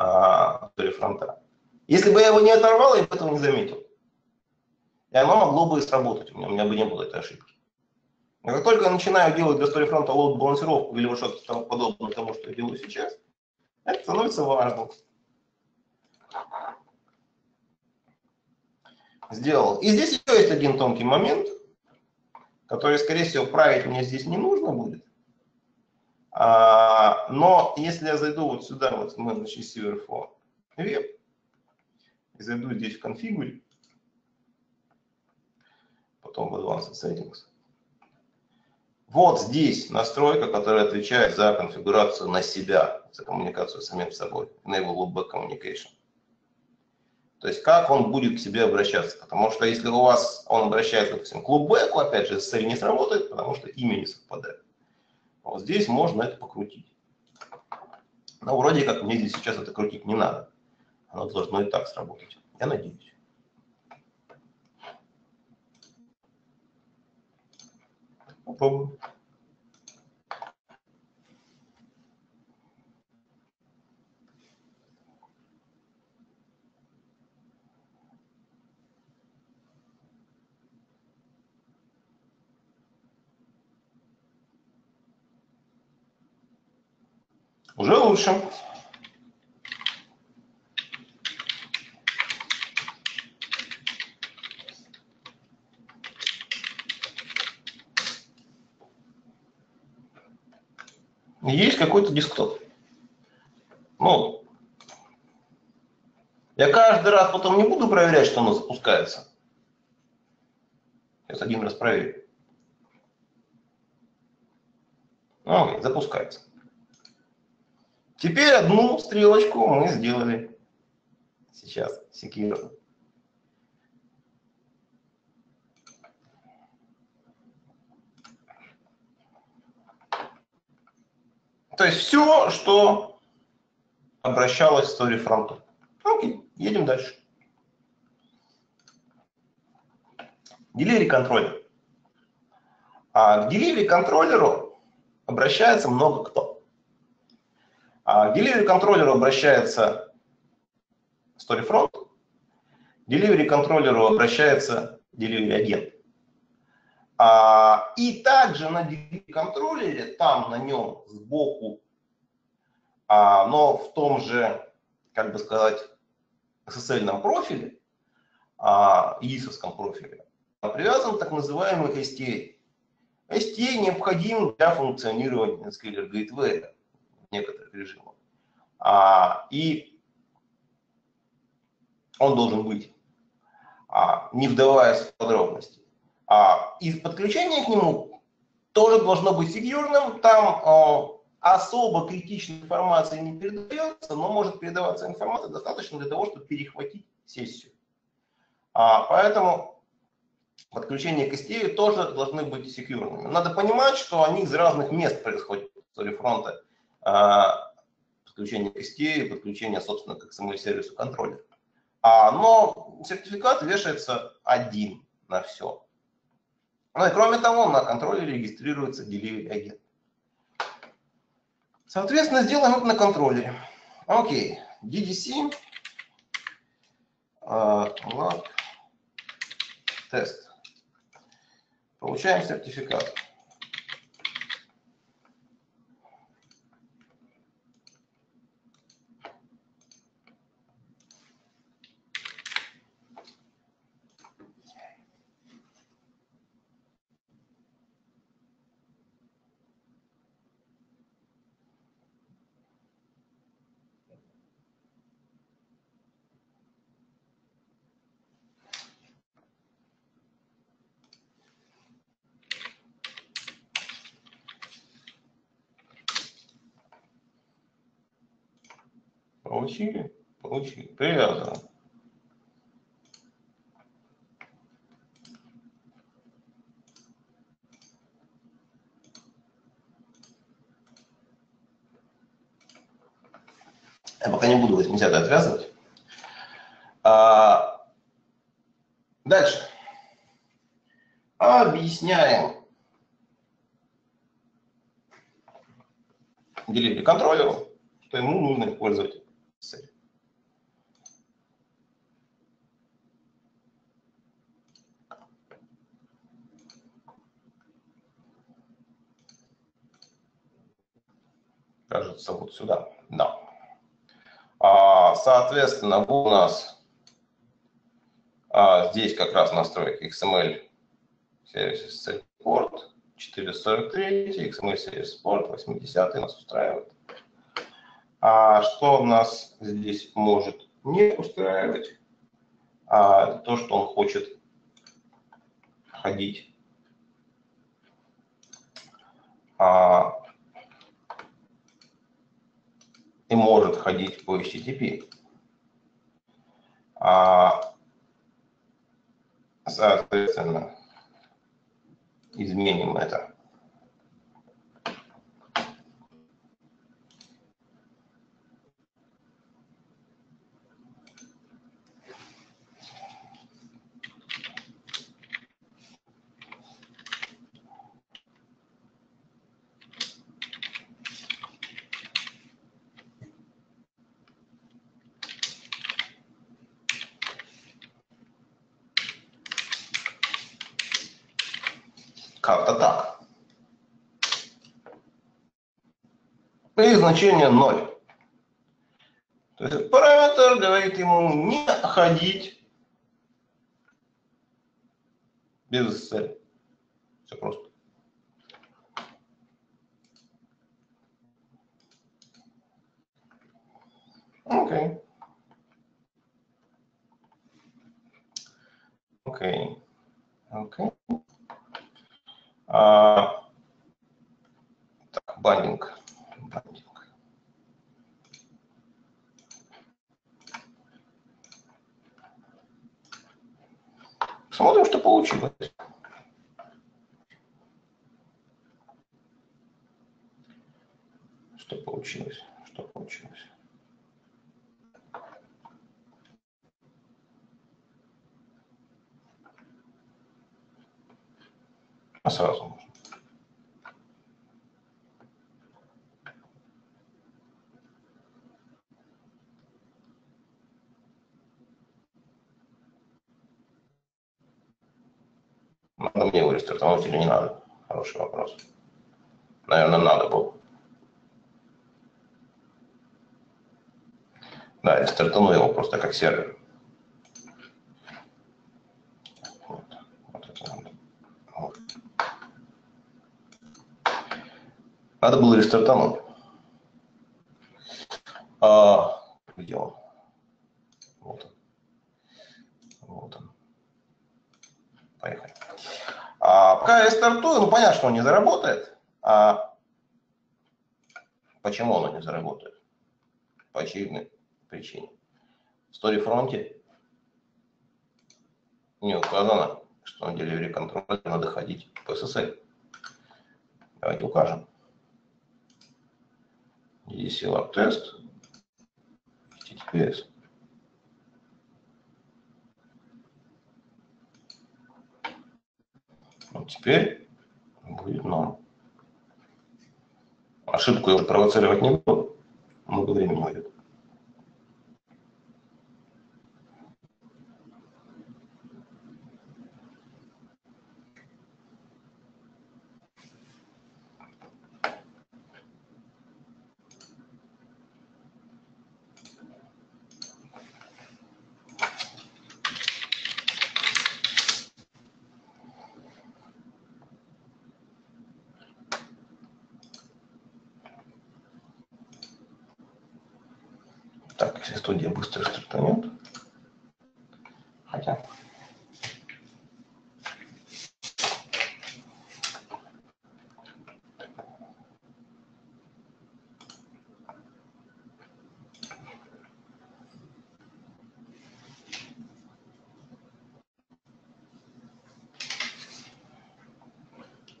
а, Storyfront. Если бы я его не оторвал, я бы этого не заметил. И оно могло бы сработать. У меня, у меня бы не было этой ошибки. Но как только я начинаю делать для Storyfront load балансировку или вот что-то подобное тому, что я делаю сейчас, это становится важным. Сделал. И здесь еще есть один тонкий момент – который, скорее всего, править мне здесь не нужно будет. А, но если я зайду вот сюда, вот в Manage Receiver for Web, и зайду здесь в конфигуре, потом в Advanced Settings, вот здесь настройка, которая отвечает за конфигурацию на себя, за коммуникацию с самим собой, Enable Loopback Communication. То есть как он будет к себе обращаться. Потому что если у вас он обращается, допустим, к лубеку, опять же, SSL не сработает, потому что имя не совпадает. Вот здесь можно это покрутить. Но вроде как мне здесь сейчас это крутить не надо. Оно должно и так сработать. Я надеюсь. Попробуем. Уже лучше. Есть какой-то десктоп. Ну, я каждый раз потом не буду проверять, что оно запускается. Сейчас один раз проверю. Ну, запускается. Теперь одну стрелочку мы сделали сейчас секьюрно. То есть все, что обращалось к StoryFront. Окей, едем дальше. Delivery контроллер. А к delivery контроллеру обращается много кто. А к delivery контроллеру обращается StoryFront, к delivery контроллеру обращается delivery агент. А, и также на delivery контроллере, там на нем сбоку, а, но в том же, как бы сказать, SSL профиле, а, EIS профиле, привязан так называемый STA. STA необходим для функционирования Scalar Gateway некоторых режимов. А, и он должен быть, а, не вдаваясь в подробности. А, и подключение к нему тоже должно быть секьюрным. Там а, особо критичной информации не передается, но может передаваться информация достаточно для того, чтобы перехватить сессию. А, поэтому подключение к STE тоже должны быть секьюрными. Надо понимать, что они из разных мест происходят в фронта. А, подключение к ST, подключение, собственно, к XML-сервису контроллера. А, но сертификат вешается один на все. Ну и кроме того, на контроллере регистрируется delivery агент. Соответственно, сделаем это на контроллере. Окей, DDC, uh, log, тест. Получаем сертификат. Получили? Получили. Привязано. Я пока не буду 80 отвязывать. А, дальше. Объясняем delivery контроллеру, что ему нужно использовать цель. Кажется, вот сюда. Да. А, соответственно, у нас а, здесь как раз настройки XML сервис порт 443, XML сервис порт 80 нас устраивает. А что нас здесь может не устраивать? А то, что он хочет ходить а, и может ходить по HTTP. А, соответственно, изменим это. Как-то так. И значение 0. То есть параметр говорит ему не ходить без SSL. Все просто. Окей. Окей. Окей. А, так, бандинг. бандинг. Смотрим, что получилось. Что получилось? Что получилось? А сразу можно. Его рестартануть или не надо? Хороший вопрос. Наверное, надо было. Да, я стартану его просто как сервер. Надо. Надо было рестартануть. А, где он? Вот он. Вот он. Поехали. А, пока я стартую, ну понятно, что не заработает. А почему он не заработает? По очевидной причине. В StoryFront не указано, что на delivery контроле надо ходить по SSL. Давайте укажем. EDC Lab Test HTTPS. Вот теперь будет норм. Ошибку я уже провоцировать не буду. Много времени уйдет. Так, если студия быстро стартанет. Хотя.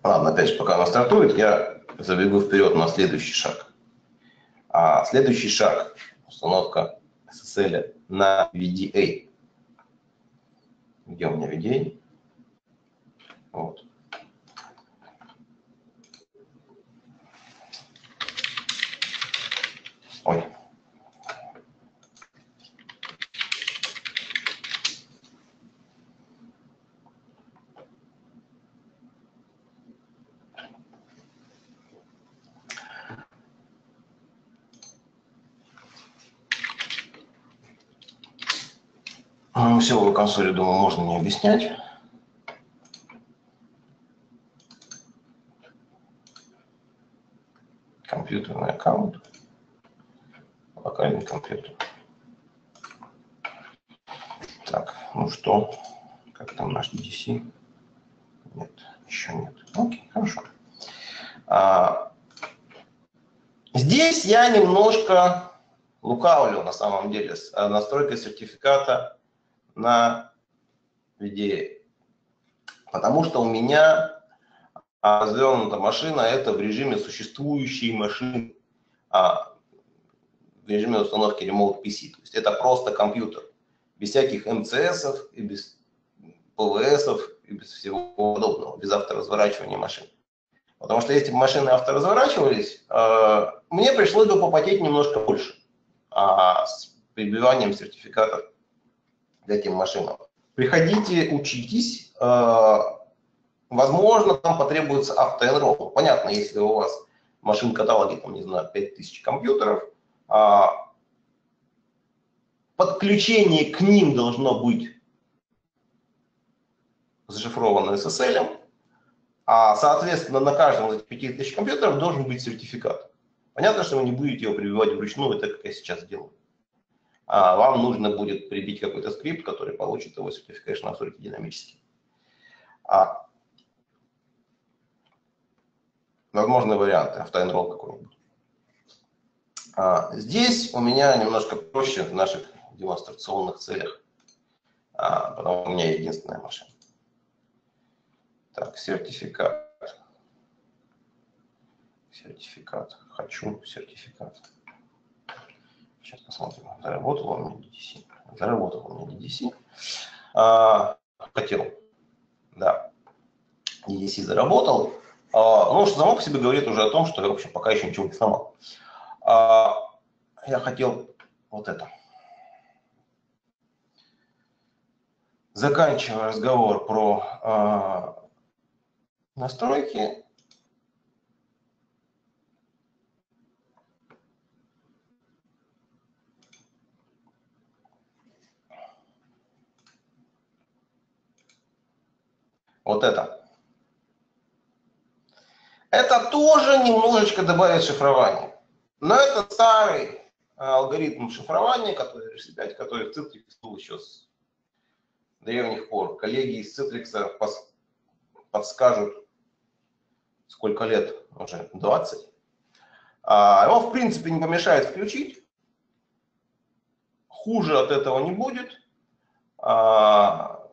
Ладно, опять же, пока она стартует, я забегу вперед на следующий шаг. А следующий шаг установка SSL на VDA. Где у меня VDA? Вот. Силовой консоли, думаю, можно не объяснять. Компьютерный аккаунт. Локальный компьютер. Так, ну что, как там наш DDC? Нет, еще нет. Окей, хорошо. А, здесь я немножко лукавлю на самом деле с настройкой сертификата на VDA. Потому что у меня развернута машина, это в режиме существующей машины, а, в режиме установки Remote PC. То есть это просто компьютер, без всяких МЦСов и без ПВСов и без всего подобного, без авторазворачивания машин. Потому что если бы машины авторазворачивались, мне пришлось бы попотеть немножко больше с прибиванием сертификатов этим машинам. Приходите, учитесь. Возможно, там потребуется автоэнрол. Понятно, если у вас машин каталоге, там, не знаю, 5000 компьютеров, подключение к ним должно быть зашифровано SSL, а, соответственно, на каждом из этих 5000 компьютеров должен быть сертификат. Понятно, что вы не будете его прибивать вручную, так как я сейчас делаю. А вам нужно будет прибить какой-то скрипт, который получит его Certification Authority динамически. А, возможные варианты, автоэнрол какой-нибудь. А, здесь у меня немножко проще в наших демонстрационных целях, потому что у меня единственная машина. Так, сертификат. Сертификат. Хочу сертификат. Сейчас посмотрим, заработал у меня DDC. Заработал у меня DDC. А, хотел, да, DDC заработал. А, ну, что само по себе говорит уже о том, что я, в общем, пока еще ничего не сломал. А, я хотел вот это. Заканчивая разговор про а, настройки, Вот это. Это тоже немножечко добавит шифрование. Но это старый алгоритм шифрования, который RC5, который Citrix был еще с древних пор. Коллеги из Citrix подскажут, сколько лет, уже 20. А, его, в принципе, не помешает включить. Хуже от этого не будет.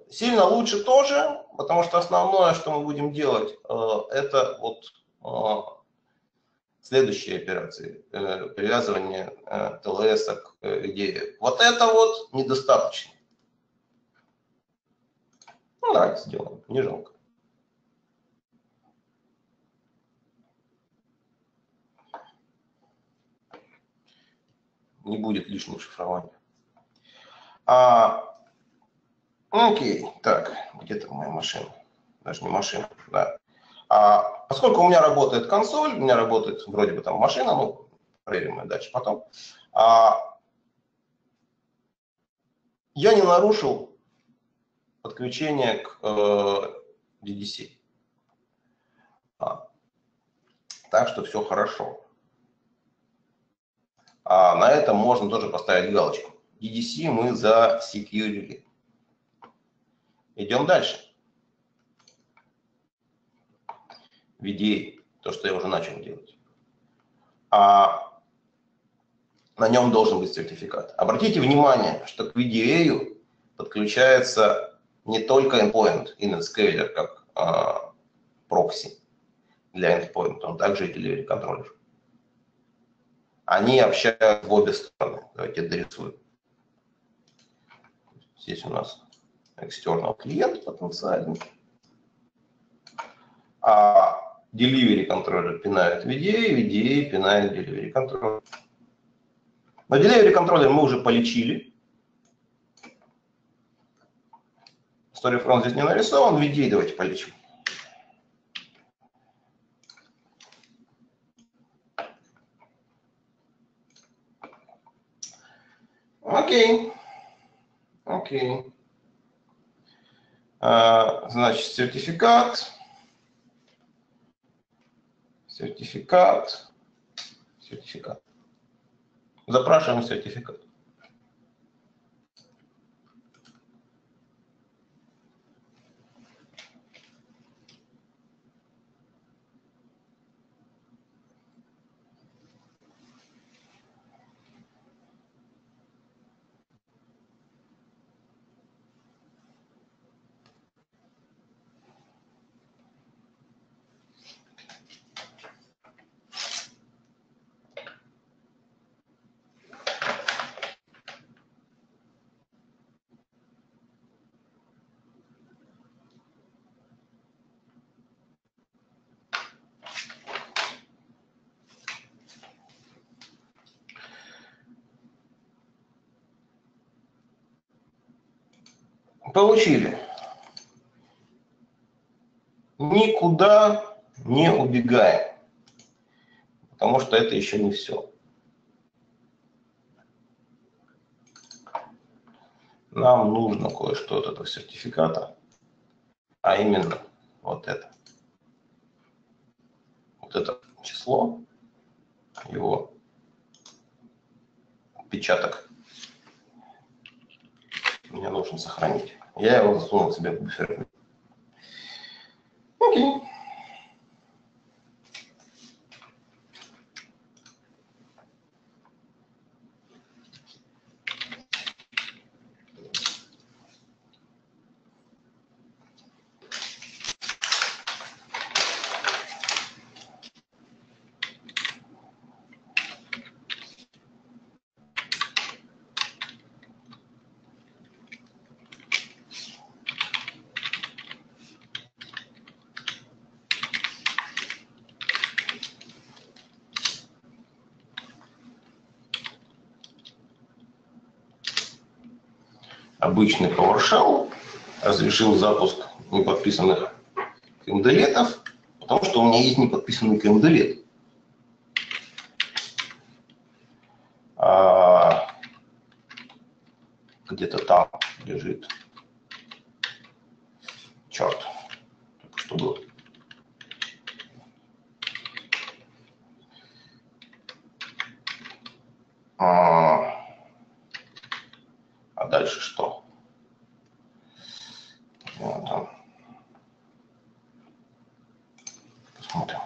Сильно лучше тоже, потому что основное, что мы будем делать, э, это вот э, следующие операции, э, привязывание ТЛС к идее. Вот это вот недостаточно. Ну, давайте сделаем, не жалко. Не будет лишнего шифрования. А, окей, так, где-то моя машина. Даже не машина, да. А, поскольку у меня работает консоль, у меня работает вроде бы там машина, ну, проверим мы дальше потом. А, я не нарушил подключение к э, DDC. А, так что все хорошо. А на этом можно тоже поставить галочку. DDC мы за security. Идем дальше. VDA, то, что я уже начал делать. А на нем должен быть сертификат. Обратите внимание, что к VDA подключается не только endpoint и NetScaler, как а, прокси для endpoint, но также и delivery контроллер. Они общаются в обе стороны. Давайте дорисуем. Здесь у нас external клиент потенциальный. А delivery контроллер пинает VDA, VDA пинает delivery контроллер. Но delivery контроллер мы уже полечили. Storyfront здесь не нарисован, VDA давайте полечим. Окей. Окей. А, значит, сертификат. Сертификат. Сертификат. Запрашиваем сертификат. Получили. Никуда не убегаем, потому что это еще не все. Нам нужно кое-что от этого сертификата, а именно вот это. Вот это число, его отпечаток мне нужно сохранить. Я его засунул себе в буфер. Окей. Обычный PowerShell разрешил запуск неподписанных кмдлетов, потому что у меня есть неподписанный кмдлет. А, где-то там лежит. Черт, что было? А, а дальше что? Вот Посмотрим.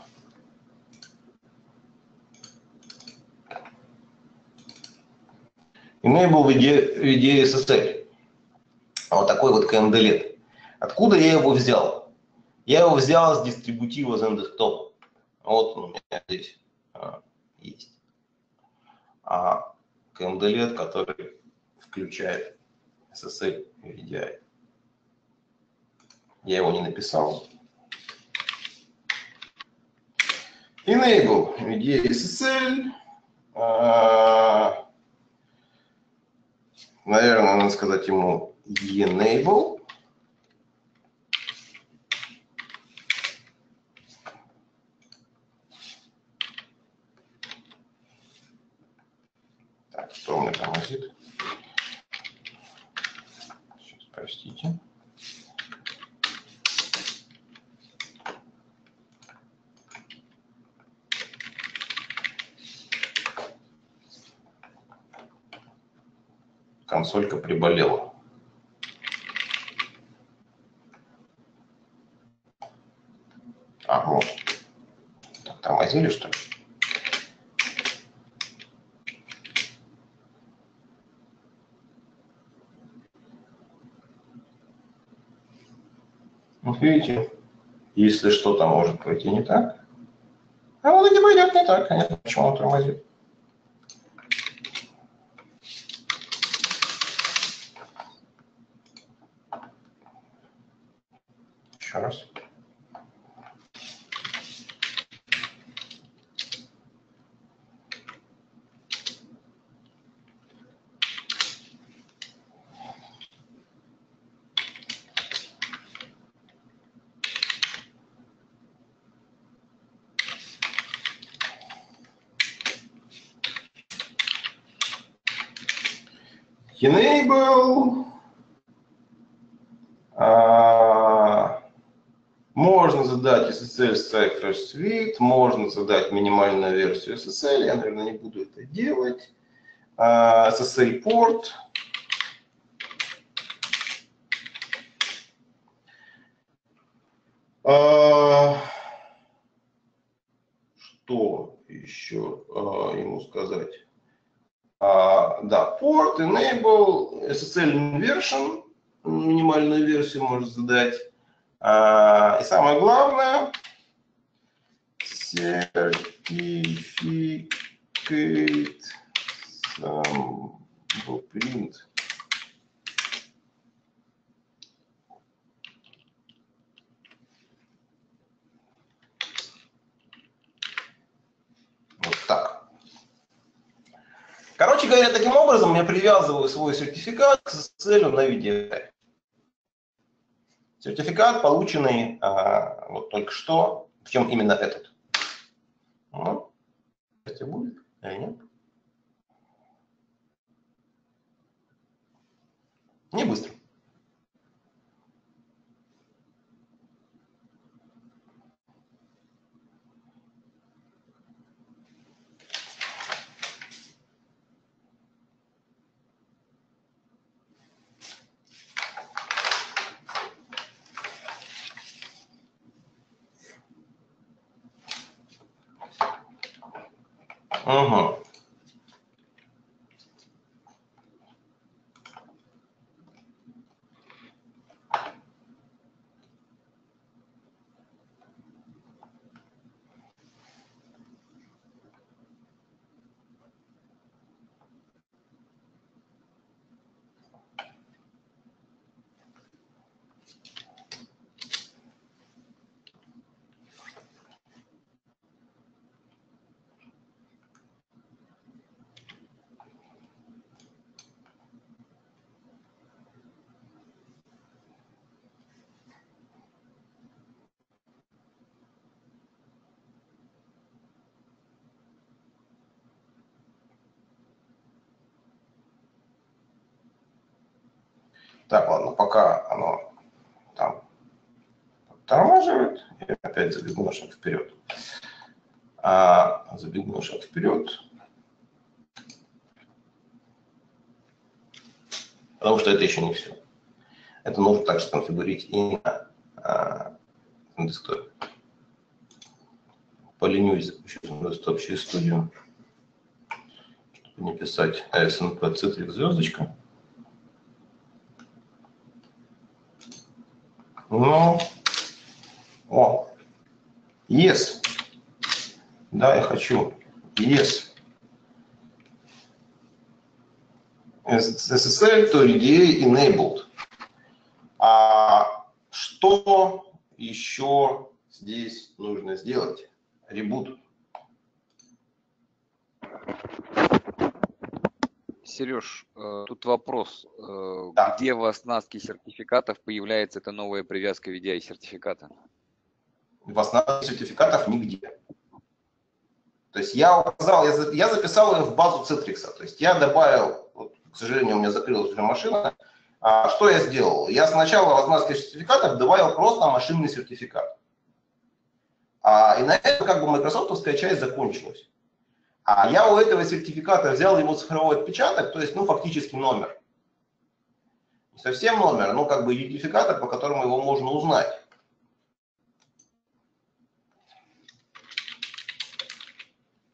Enable в идее SSL. Вот такой вот KMD Откуда я его взял? Я его взял с дистрибутива Zen Desktop. Вот он у меня здесь. а, есть. А KMDLED, который включает SSL VDI. Я его не написал. Enable VDI SSL. А, наверное, надо сказать ему enable. Так, что у меня там лежит? Сейчас, простите. Консолька приболела. А, вот. Тормозили, что ли? Вот видите, если что-то может пойти не так, а вот и пойдет не так, конечно, почему он тормозит. Еще раз. Enable. А, можно задать SSL Suite, можно задать минимальную версию SSL, я, наверное, не буду это делать. А, SSL порт. А, что еще а, ему сказать? Да, порт, enable, SSL inversion, минимальную версию можно задать. И самое главное, certificate print. Вот так. Короче говоря, таким образом я привязываю свой сертификат с целью на видео. Сертификат, полученный а, вот только что, причем именно этот. Ну, это будет или нет? Не быстро. Угу. Так, ладно, пока оно там тормаживает, я опять забегу на шаг вперед. А, забегу на шаг вперед. Потому что это еще не все. Это нужно также сконфигурить и на, а, на десктопе. Поленюсь, запущу на десктоп через студию, чтобы не писать ASNP Citrix звездочка. Ну, о, yes. Да, я хочу Yes. SSL to RDA enabled. А что еще здесь нужно сделать? Ребут. Сереж, э, тут вопрос. Э, Да. Где в оснастке сертификатов появляется эта новая привязка VDI сертификата? В основе сертификатов нигде. То есть я указал, я, за- я записал ее в базу Citrix. То есть я добавил, вот, к сожалению, у меня закрылась уже машина. А, что я сделал? Я сначала в оснастке сертификатов добавил просто машинный сертификат. А, и на этом как бы майкрософтовская часть закончилась. А я у этого сертификата взял его цифровой отпечаток, то есть, ну, фактически номер. Не совсем номер, но как бы идентификатор, по которому его можно узнать.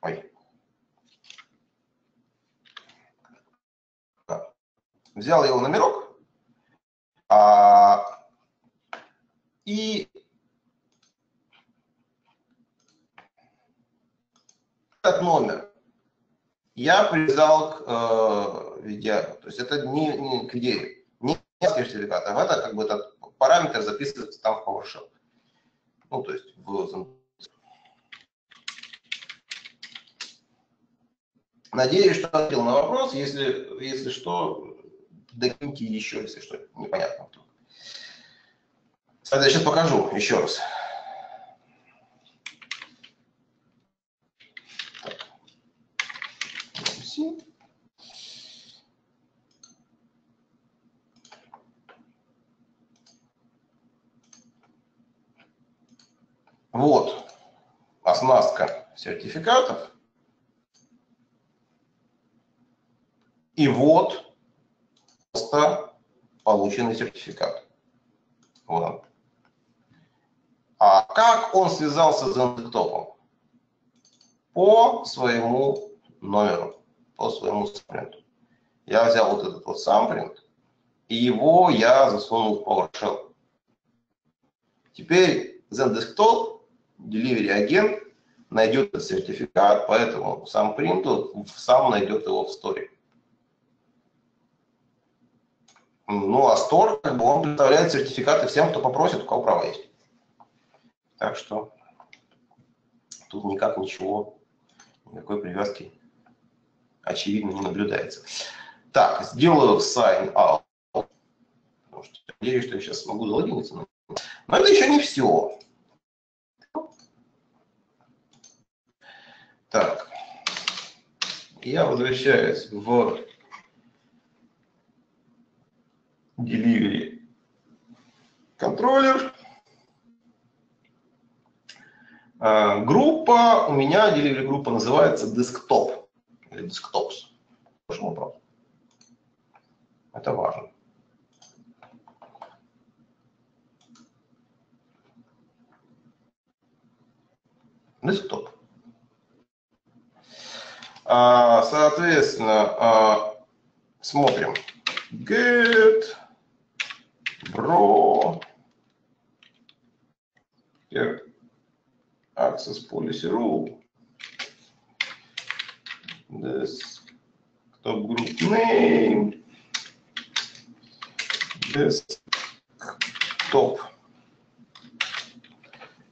Ой. Так. Взял его номерок а, и этот номер я привязал к э, VDI. То есть это не, не к идее, не сертификатов, это как бы этот параметр записывается там в PowerShell. Ну, то есть в Надеюсь, что ответил на вопрос. Если, если что, докиньте еще, если что непонятно. Я сейчас покажу еще раз. Вот оснастка сертификатов. И вот просто полученный сертификат. Вот. А как он связался с десктопом? По своему номеру, по своему сампринту. Я взял вот этот вот сампринт, и его я засунул в PowerShell. Теперь ZenDesktop, Delivery агент, найдет этот сертификат, поэтому сам принту сам найдет его в сторе. Ну, а Store, как бы, он представляет сертификаты всем, кто попросит, у кого права есть. Так что тут никак ничего, никакой привязки очевидно не наблюдается. Так, сделаю sign out. Надеюсь, что я сейчас смогу залогиниться. Но это еще не все. Так, я возвращаюсь в delivery контроллер. А, Группа, у меня delivery группа называется desktop или desktops. Тоже вопрос. Это важно. Desktop. А, Соответственно, а, смотрим. Get Here access policy rule desktop group name desktop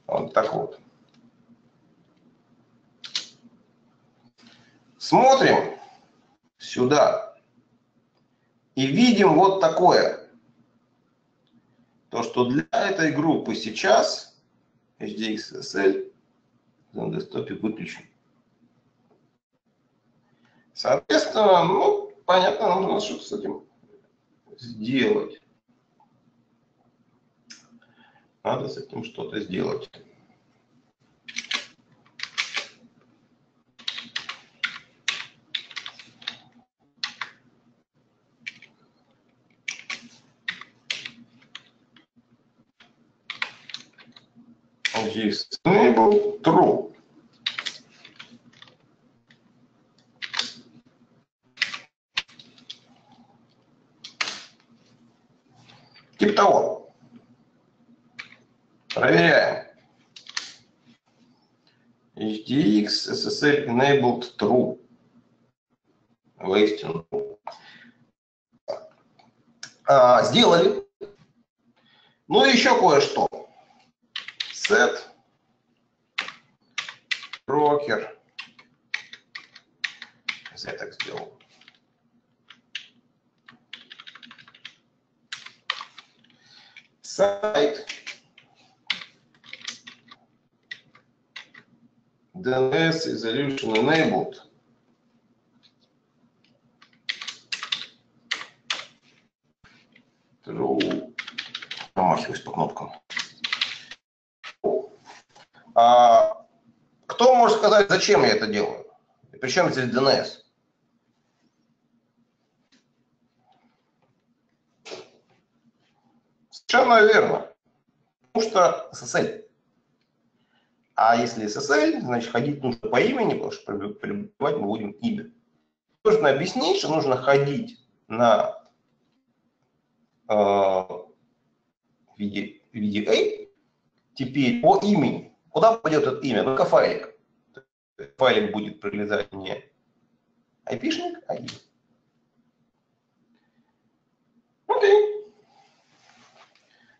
вот так вот смотрим сюда и видим вот такое то, что для этой группы сейчас HDXSL на десктопе выключен. Соответственно, ну, понятно, нужно что-то с этим сделать. Надо с этим что-то сделать. Enable true. Типа того. Проверяем. HDX SSL enabled true. Воистину. А, сделали. Ну и еще кое-что. Set broker. Я так сделал. Сайт DNS resolution enabled. True. Промахиваюсь по кнопкам. А, кто может сказать, зачем я это делаю? И причем здесь DNS? Совершенно верно. Потому что SSL. А если SSL, значит ходить нужно по имени, потому что прибывать мы будем имя. Нужно объяснить, что нужно ходить на э, A теперь по имени. Куда пойдет это имя? Только файлик. Файлик будет прилезать не айпишник, а имя. Окей.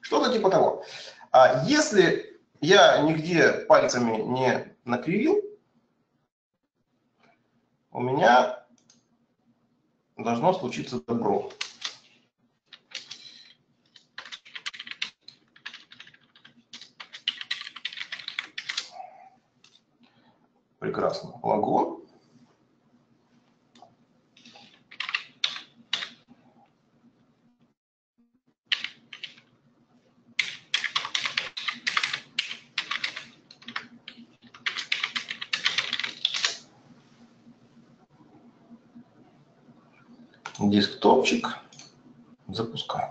Что-то типа того. А если я нигде пальцами не накривил, у меня должно случиться добро. Прекрасно. Логон. десктопчик, запускаем.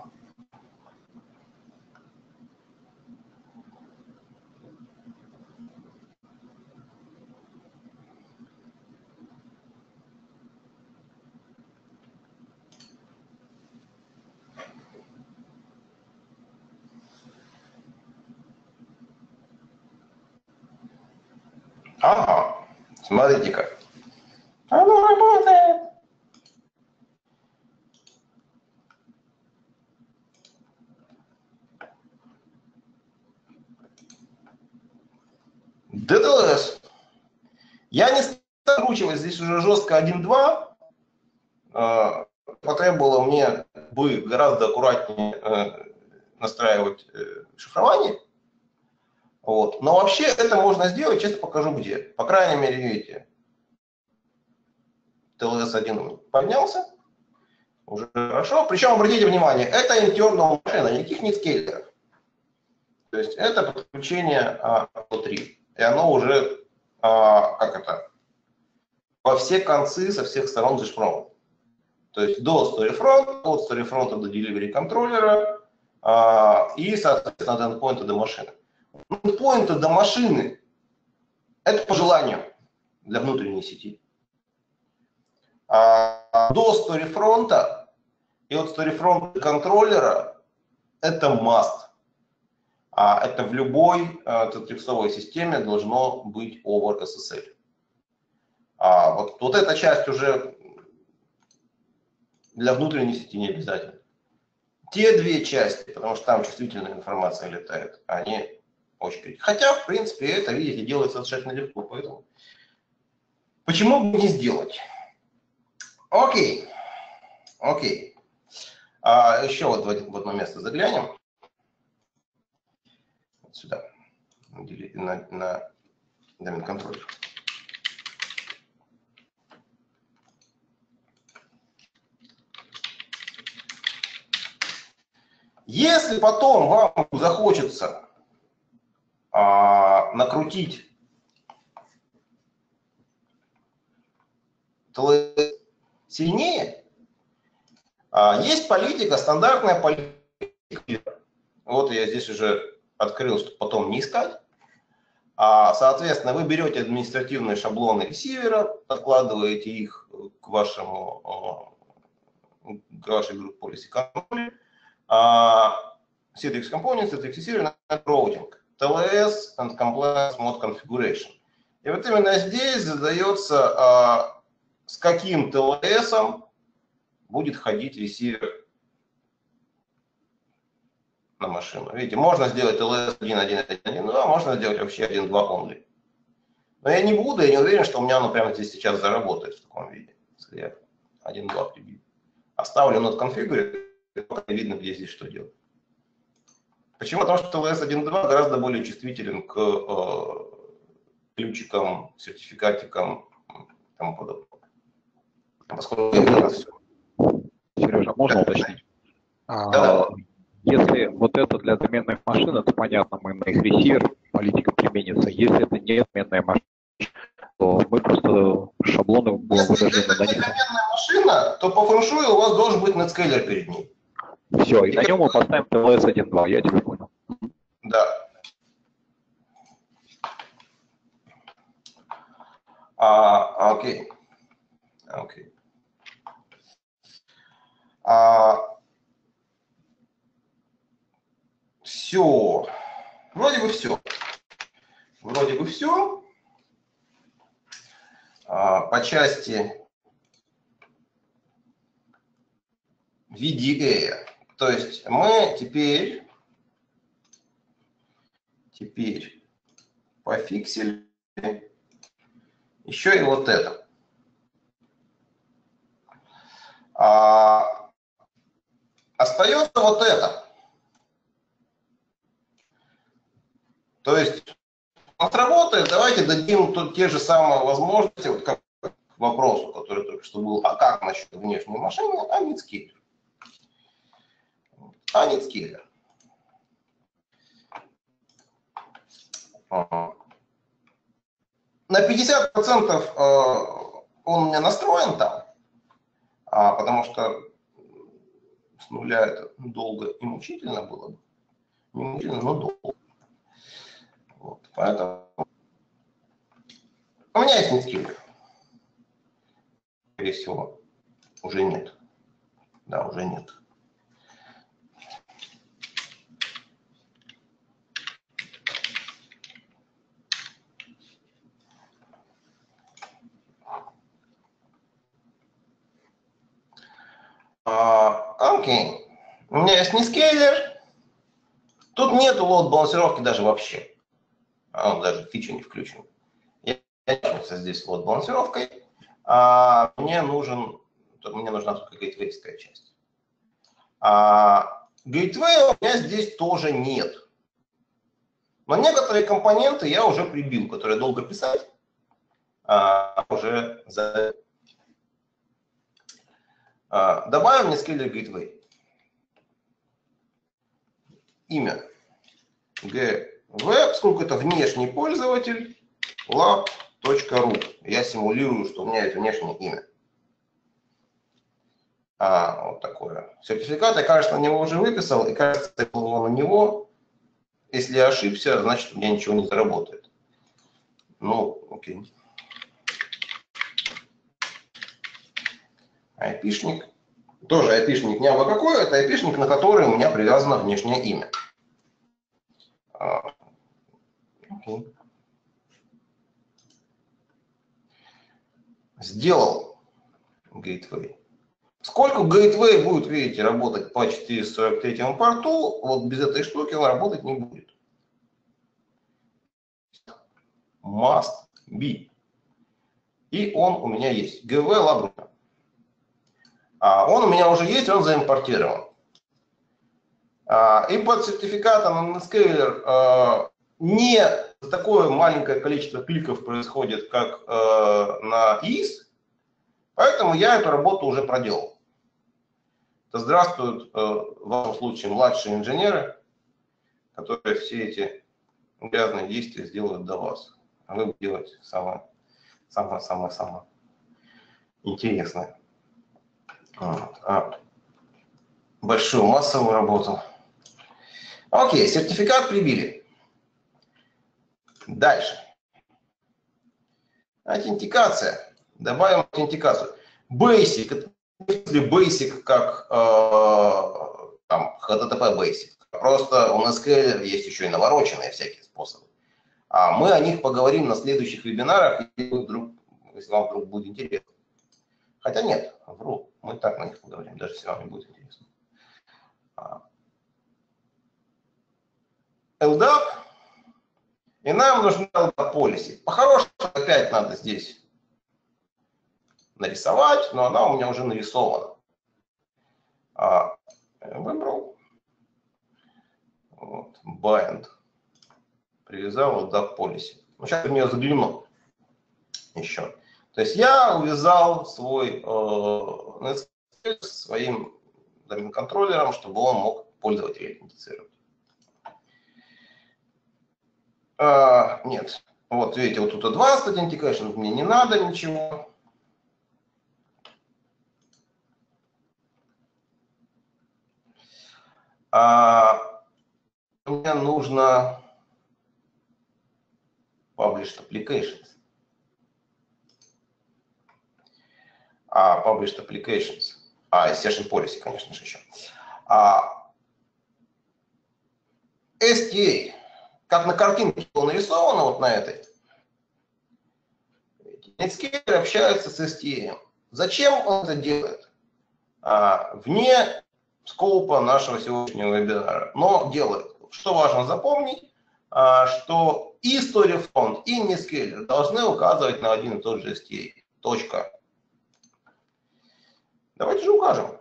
Смотрите-ка. Оно работает. DDoS. Я не стал здесь уже жестко 1.2. А, потребовало мне бы гораздо аккуратнее э, настраивать э, шифрование. Но вообще это можно сделать, сейчас покажу где. По крайней мере, видите, TLS-1 поднялся. Уже хорошо. Причем, обратите внимание, это internal машина, никаких нет скейлеров. То есть это подключение а, 3 и оно уже, а, как это, во все концы, со всех сторон зашифровано. То есть до StoryFront, от StoryFront до delivery контроллера а, и, соответственно, от endpoint до машины. Endpoint до машины – это по желанию для внутренней сети. А до StoryFront и от до контроллера – это must. А это в любой тетриксовой системе должно быть over SSL. А вот, вот эта часть уже для внутренней сети не обязательно. Те две части, потому что там чувствительная информация летает, они очень Хотя, в принципе, это, видите, делается совершенно легко, поэтому почему бы не сделать? Окей, окей. А еще вот в одно место заглянем сюда, на, на домен контроллер. Если потом вам захочется накрутить сильнее, а, есть политика, стандартная политика. Вот я здесь уже открыл, чтобы потом не искать. А, соответственно, вы берете административные шаблоны ресивера, подкладываете их к вашему к вашей группе policy control. А, Citrix Components, Citrix Receiver, Routing, TLS and Compliance Mode Configuration. И вот именно здесь задается, а, с каким ТЛС будет ходить ресивер на машину. Видите, можно сделать LS 1.1.1.1, а можно сделать вообще 1.2 only. Но я не буду, я не уверен, что у меня оно прямо здесь сейчас заработает в таком виде, если я 1.2 прибью. Оставлю нот конфигуре, видно, где здесь что делать. Почему? Потому что LS 1.2 гораздо более чувствителен к э, ключикам, сертификатикам и тому подобное. Поскольку Сережа, можно уточнить? Да, да. Если вот это для заменных машин, это понятно, мы на их ресивер, политика применится. Если это не заменная машина, то мы просто шаблоны будем вынуждены на них. Если это заменная машина, то по фэншую у вас должен быть нетскейлер перед ней. Все, и, на нем мы поставим TLS 1.2, я тебя понял. Да. А, окей. Окей. А, все. Вроде бы все. Вроде бы все. А, по части VDA. То есть мы теперь, теперь пофиксили еще и вот это. А, остается вот это. То есть работает, давайте дадим тут те же самые возможности, вот как к вопросу, который только что был, а как насчет внешней машины, а нет скиллер. А. На 50% э, он у меня настроен там, а, потому что с нуля это долго и мучительно было бы. Не мучительно, но долго. Вот, поэтому у меня есть нескиллер. Скорее всего, уже нет. Да, уже нет. Окей. У меня есть нескейлер. Тут нету лот балансировки даже вообще а он даже фичу не включен. Я начался здесь вот балансировкой, а мне нужен, мне нужна только гейтвейская часть. А гейтвея у меня здесь тоже нет. Но некоторые компоненты я уже прибил, которые долго писать, а, уже за... А, добавим скейлер gateway. Имя. G в, поскольку это внешний пользователь, lab.ru. Я симулирую, что у меня это внешнее имя. А, вот такое. Сертификат я, кажется, на него уже выписал, и, кажется, я его на него. Если я ошибся, значит, у меня ничего не заработает. Ну, окей. Айпишник. Тоже айпишник не абы какой, это айпишник, на который у меня привязано внешнее имя. А, Okay. Сделал gateway. Сколько gateway будет, видите, работать по 443 порту, вот без этой штуки он работать не будет. Must be. И он у меня есть. GV Labruta. А он у меня уже есть, он заимпортирован. А, и под сертификатом на Netscaler не такое маленькое количество кликов происходит, как на ИИС, поэтому я эту работу уже проделал. То здравствуют в вашем случае младшие инженеры, которые все эти грязные действия сделают до вас. А вы будете делать самое, самое, самое, самое интересное. А большую массовую работу. Окей, сертификат прибили. Дальше. Аутентикация. Добавим аутентикацию. Basic. Это basic как э, там, HTTP basic. Просто у NSQL есть еще и навороченные всякие способы. А мы о них поговорим на следующих вебинарах, если, если вам вдруг будет интересно. Хотя нет, вру, мы так на них поговорим, даже если вам не будет интересно. LDAP, и нам нужна LDAP policy. По-хорошему опять надо здесь нарисовать, но она у меня уже нарисована. А, выбрал. Вот, bind. Привязал LDAP policy. Ну, сейчас в нее загляну еще. То есть я увязал свой э, своим домен контроллером, чтобы он мог пользователя идентифицировать. А, нет. Вот, видите, вот тут Advanced Authentication, мне не надо ничего. А, мне нужно Published Applications. А, Published Applications. А, Session Policy, конечно же, еще. А, STA как на картинке было нарисовано вот на этой, Netscaler общается с STM. Зачем он это делает? А, вне скопа нашего сегодняшнего вебинара, но делает. Что важно запомнить, а, что и StoryFront, и Netscaler должны указывать на один и тот же STA. Точка. Давайте же укажем.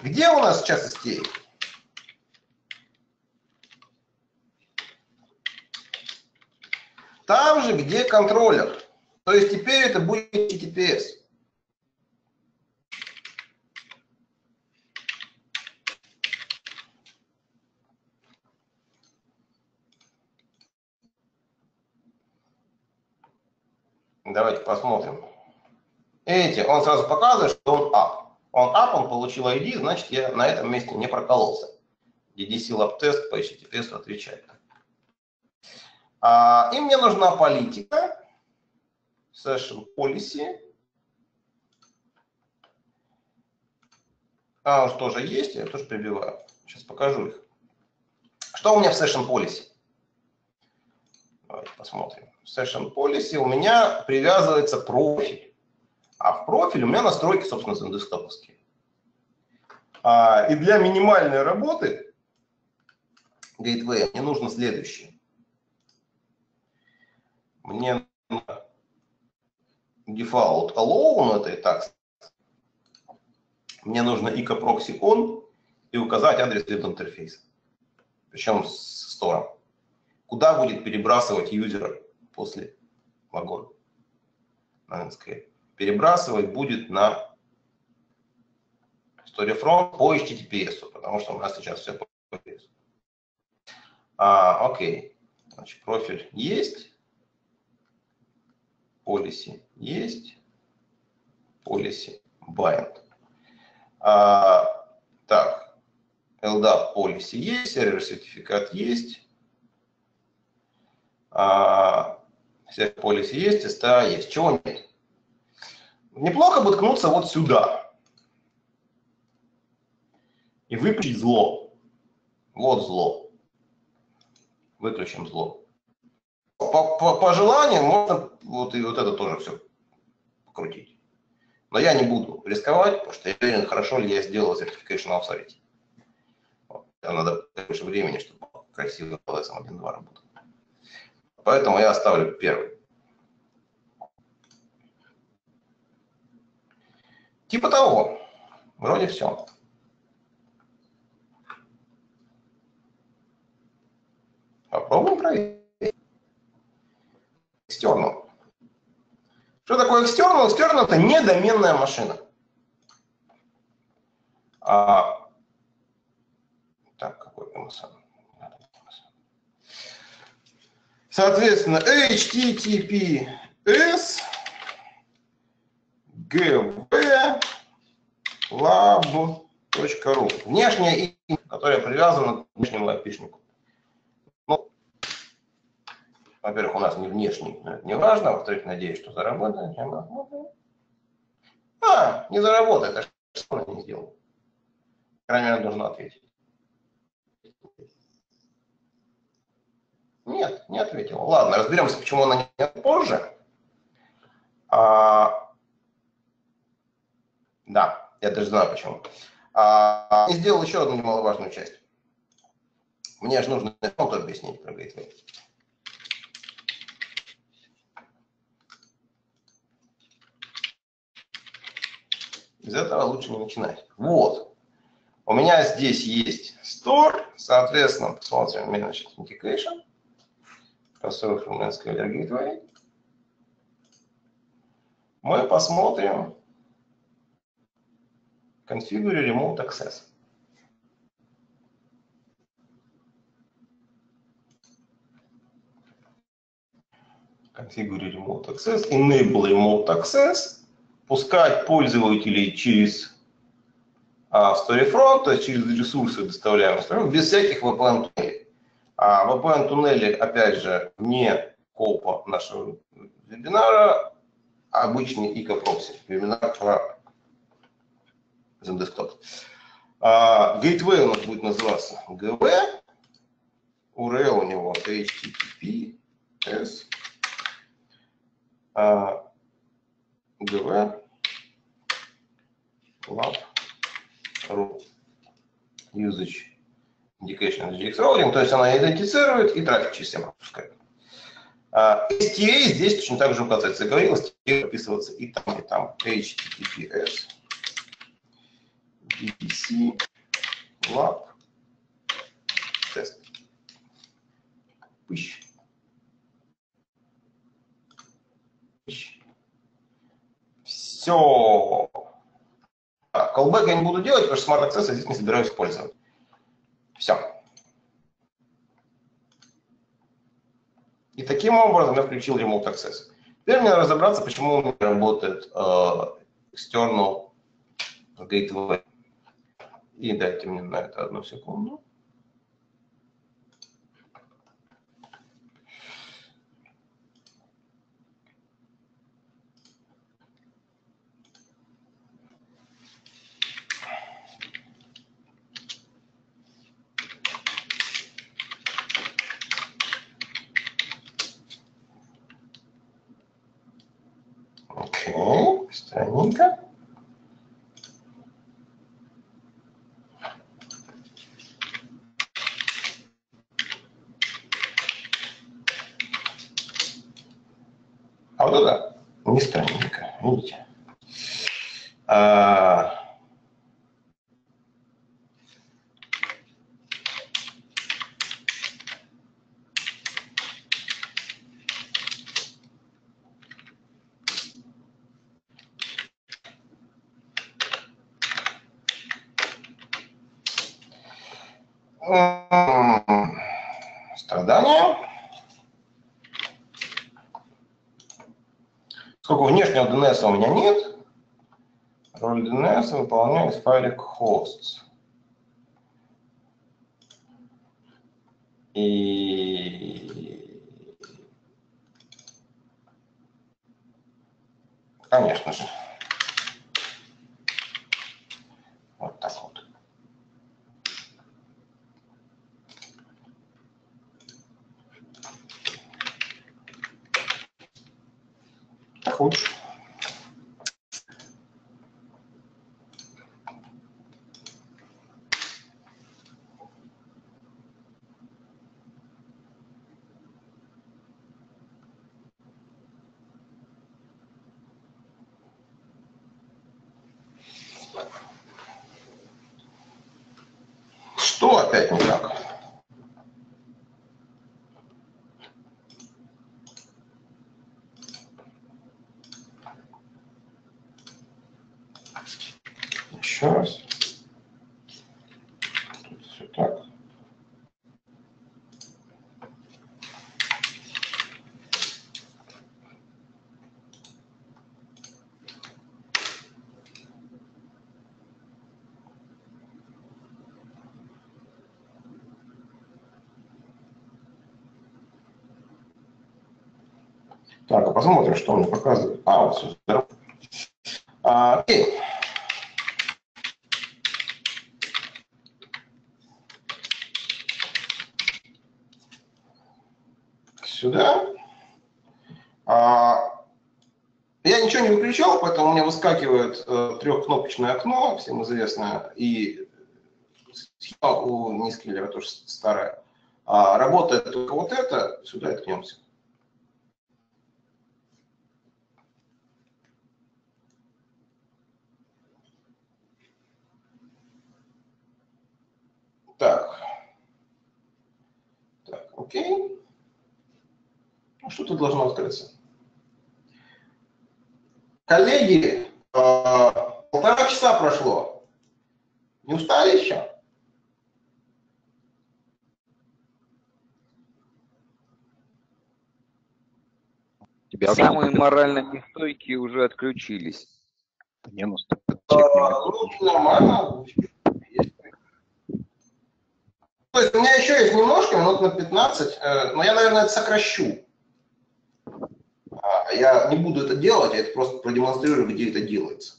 Где у нас сейчас STA? Там же, где контроллер. То есть теперь это будет HTTPS. Давайте посмотрим. Видите, он сразу показывает, что он up. Он up, он получил ID, значит я на этом месте не прокололся. DDC Lab Test по HTTPS отвечает. А, и мне нужна политика, session policy. А, уж тоже есть, я тоже прибиваю. Сейчас покажу их. Что у меня в session policy? Давайте посмотрим. В session policy у меня привязывается профиль. А в профиль у меня настройки, собственно, десктоповские. А, и для минимальной работы Gateway мне нужно следующее мне default allow, это и так, мне нужно ica proxy on и указать адрес веб-интерфейса, причем с стором. Куда будет перебрасывать юзера после логона на Netscape? Перебрасывать будет на StoryFront по HTTPS, потому что у нас сейчас все по HTTPS. А, окей, значит, профиль есть policy есть, policy bind. А, так, LDAP policy есть, сервер сертификат есть, а, сервер policy есть, STA есть. Чего нет? Неплохо бы ткнуться вот сюда и выключить зло. Вот зло. Выключим зло по, по, по желанию можно вот и вот это тоже все покрутить. Но я не буду рисковать, потому что я уверен, хорошо ли я сделал Certification Authority. Вот. Надо больше времени, чтобы красиво LSM 1.2 работал. Поэтому я оставлю первый. Типа того. Вроде все. Попробуем проверить. External. Что такое external? External – это не доменная машина. А, так, какой MSN? Соответственно, HTTPS gv lab.ru. Внешнее имя, которое привязано к внешнему айпишнику. Во-первых, у нас не внешний, но это не важно. Во-вторых, надеюсь, что заработает. А, не заработает, а что она не сделала? Крайне мере, должна ответить. Нет, не ответила. Ладно, разберемся, почему она нет позже. А, да, я даже знаю почему. А, и сделал еще одну немаловажную часть. Мне же нужно фронт объяснить про Gateway. Из этого лучше не начинать. Вот. У меня здесь есть store, соответственно, посмотрим Manage Authentication, Crossover MySQL Gateway. Мы посмотрим Configure Remote Access. Configure Remote Access, Enable Remote Access, пускать пользователей через а, то есть через ресурсы, доставляемые Storyfront, без всяких VPN-туннелей. А VPN-туннели, опять же, не колпа нашего вебинара, а обычный ICA-прокси, вебинар про Desktop. А, gateway у нас будет называться GV, URL у него HTTPS, а, GV lab ru usage indication GX routing, то есть она идентифицирует и трафик через себя пропускает. Uh, STA здесь точно так же указывается. Я говорил, STA описывается и там, и там. HTTPS, BBC, lab, тест. Пыщ. Пыщ. Все. Callback я не буду делать, потому что Smart Access я здесь не собираюсь использовать. Все. И таким образом я включил Remote Access. Теперь мне надо разобраться, почему у меня работает э, External Gateway. И дайте мне на это одну секунду. Окей, странненько. А вот это не странненько, видите. А, м, Страдания. Сколько внешнего У меня нет. Роль DNS выполняет файлик hosts. И конечно же. Вот так вот. Так лучше. Что опять не так? Еще раз. Тут все так. Так, а посмотрим, что он показывает. А, вот все, здорово. А, окей. сюда. А, я ничего не выключал, поэтому у меня выскакивает э, трехкнопочное окно, всем известное, и схема у Нискиллера тоже старая. А, работает только вот это, сюда ткнемся. Так. Так, окей. Ну, что тут должно открыться? Коллеги, э, полтора часа прошло. Не устали еще? Тебя Самые морально нестойкие уже отключились. Не. А, ну, нормально. То есть у меня еще есть немножко, минут на 15, э, но я, наверное, это сокращу. А, я не буду это делать, я это просто продемонстрирую, где это делается.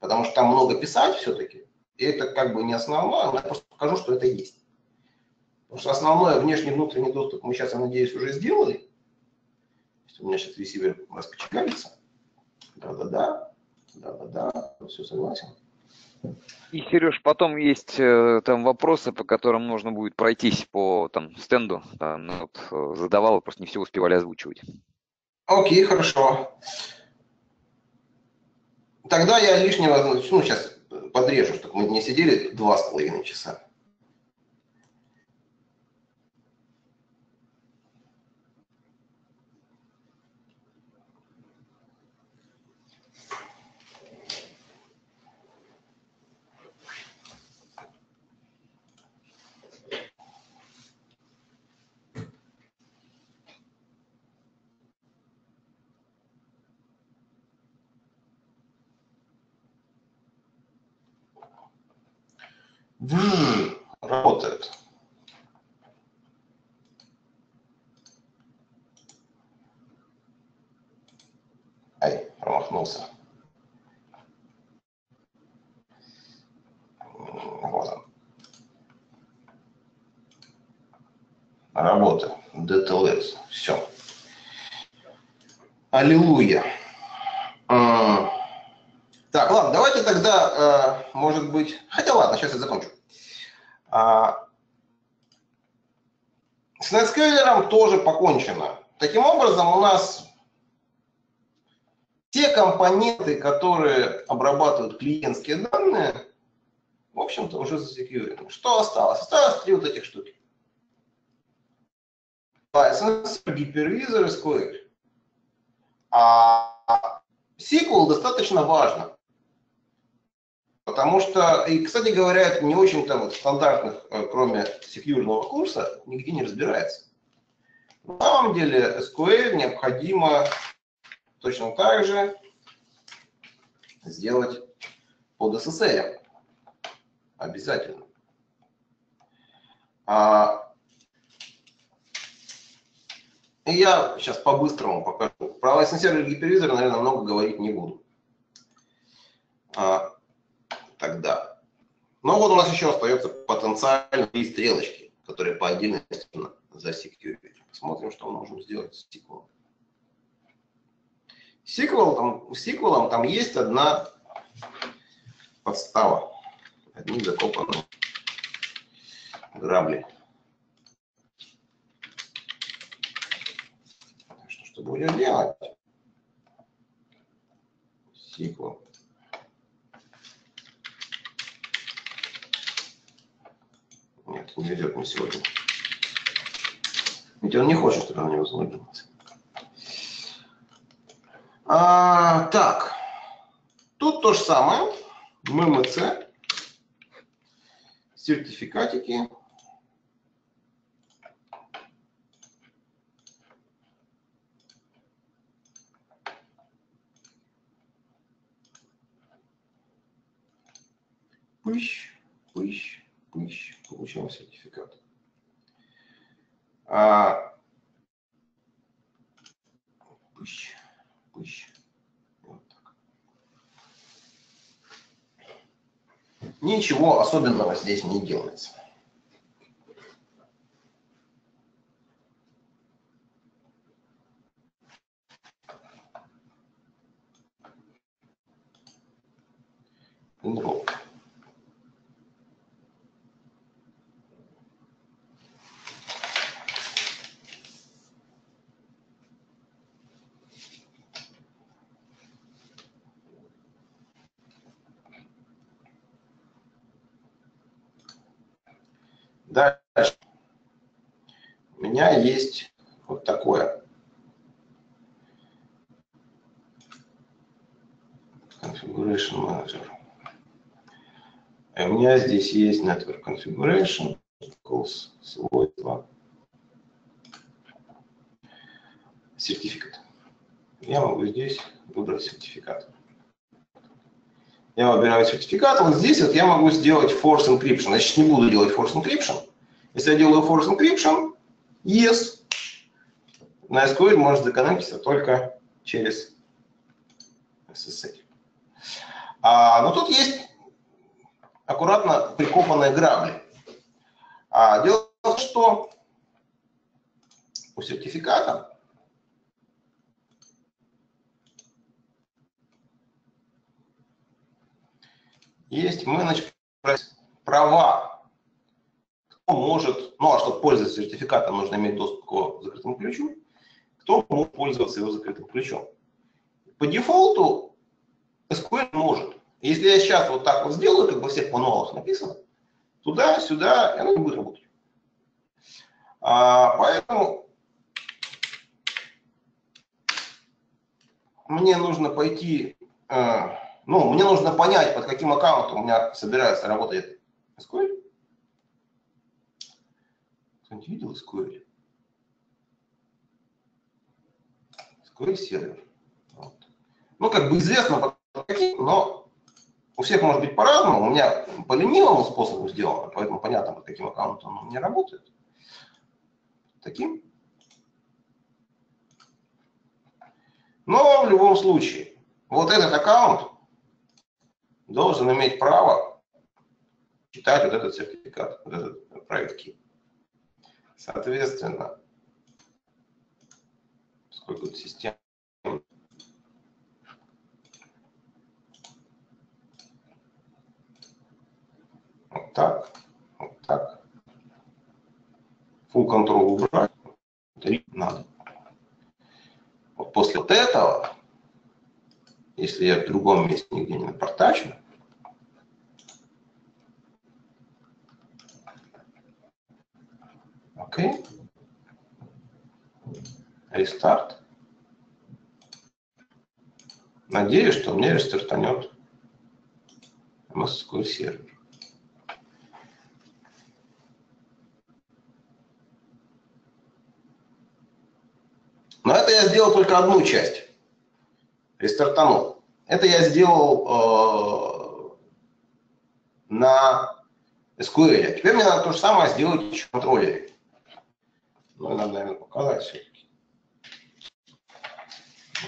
Потому что там много писать все-таки, и это как бы не основное, но я просто покажу, что это есть. Потому что основное внешний внутренний доступ мы сейчас, я надеюсь, уже сделали. У меня сейчас ресивер раскочегарится. Да-да-да. Да-да-да. Все согласен. И, Сереж, потом есть э, там вопросы, по которым нужно будет пройтись по там, стенду. Там, ну, вот, э, задавал, просто не все успевали озвучивать. Окей, хорошо. Тогда я лишнего, ну, сейчас подрежу, чтобы мы не сидели два с половиной часа. Работает. Ай, промахнулся. Вот он. Работа. DTLS. Все. Аллилуйя. Так, ладно, давайте тогда, э, может быть... Хотя ладно, сейчас я закончу. А, с Тоже покончено. Таким образом, у нас те компоненты, которые обрабатывают клиентские данные, в общем-то, уже засекьюрены. Что осталось? Осталось три вот этих штуки. License, Hypervisor, SQL. А SQL достаточно важно. Потому что, и, кстати говоря, не очень-то вот стандартных, э, кроме секьюрного курса, нигде не разбирается. На самом деле SQL необходимо точно так же сделать под SSL. Обязательно. А, я сейчас по-быстрому покажу. Про лайсенсер гипервизора, наверное, много говорить не буду. А, тогда. Но вот у нас еще остается потенциально три стрелочки, которые по отдельности за Посмотрим, что можем сделать с SQL. SQL там, SQL там есть одна подстава, одни закопанные грабли. Что, что будем делать? SQL. Нет, не ведет мне сегодня. Ведь он не хочет, чтобы на него залогинился. А, так, тут то же самое. ММЦ, сертификатики. Пыщ, пыщ пыщ, получаем сертификат. А, пыщ, пыщ. Вот так. Ничего особенного здесь не делается. Есть вот такое. Configuration Manager. И у меня здесь есть Network Configuration, свойства, сертификат. Я могу здесь выбрать сертификат. Я выбираю сертификат. Вот здесь вот я могу сделать force encryption. Сейчас не буду делать force encryption. Если я делаю force encryption, yes, на SQL может законнектиться только через SSL. А, но тут есть аккуратно прикопанные грабли. А, дело в том, что у сертификата есть менеджер права. Может, ну а чтобы пользоваться сертификатом, нужно иметь доступ к закрытому ключу. Кто может пользоваться его закрытым ключом? По дефолту SQL может. Если я сейчас вот так вот сделаю, как во всех мануалах написано, туда, сюда, и оно не будет работать. А, поэтому мне нужно пойти, э, ну, мне нужно понять, под каким аккаунтом у меня собирается работать SQL. Кто-нибудь видел SQL? SQL сервер. Вот. Ну, как бы известно, но у всех может быть по-разному. У меня по ленивому способу сделано, поэтому понятно, под каким аккаунтом он не работает. Таким. Но в любом случае, вот этот аккаунт должен иметь право читать вот этот сертификат, вот этот private key. Соответственно, сколько тут систем Вот так, вот так. Full control убрать. Три надо. Вот после вот этого, если я в другом месте нигде не напортачу, окей, рестарт. Надеюсь, что мне рестартанет SQL сервер. Но это я сделал только одну часть. Рестартанул. Это я сделал э, на SQL. Теперь мне надо то же самое сделать в контроллере. Ну, надо, наверное, показать все-таки.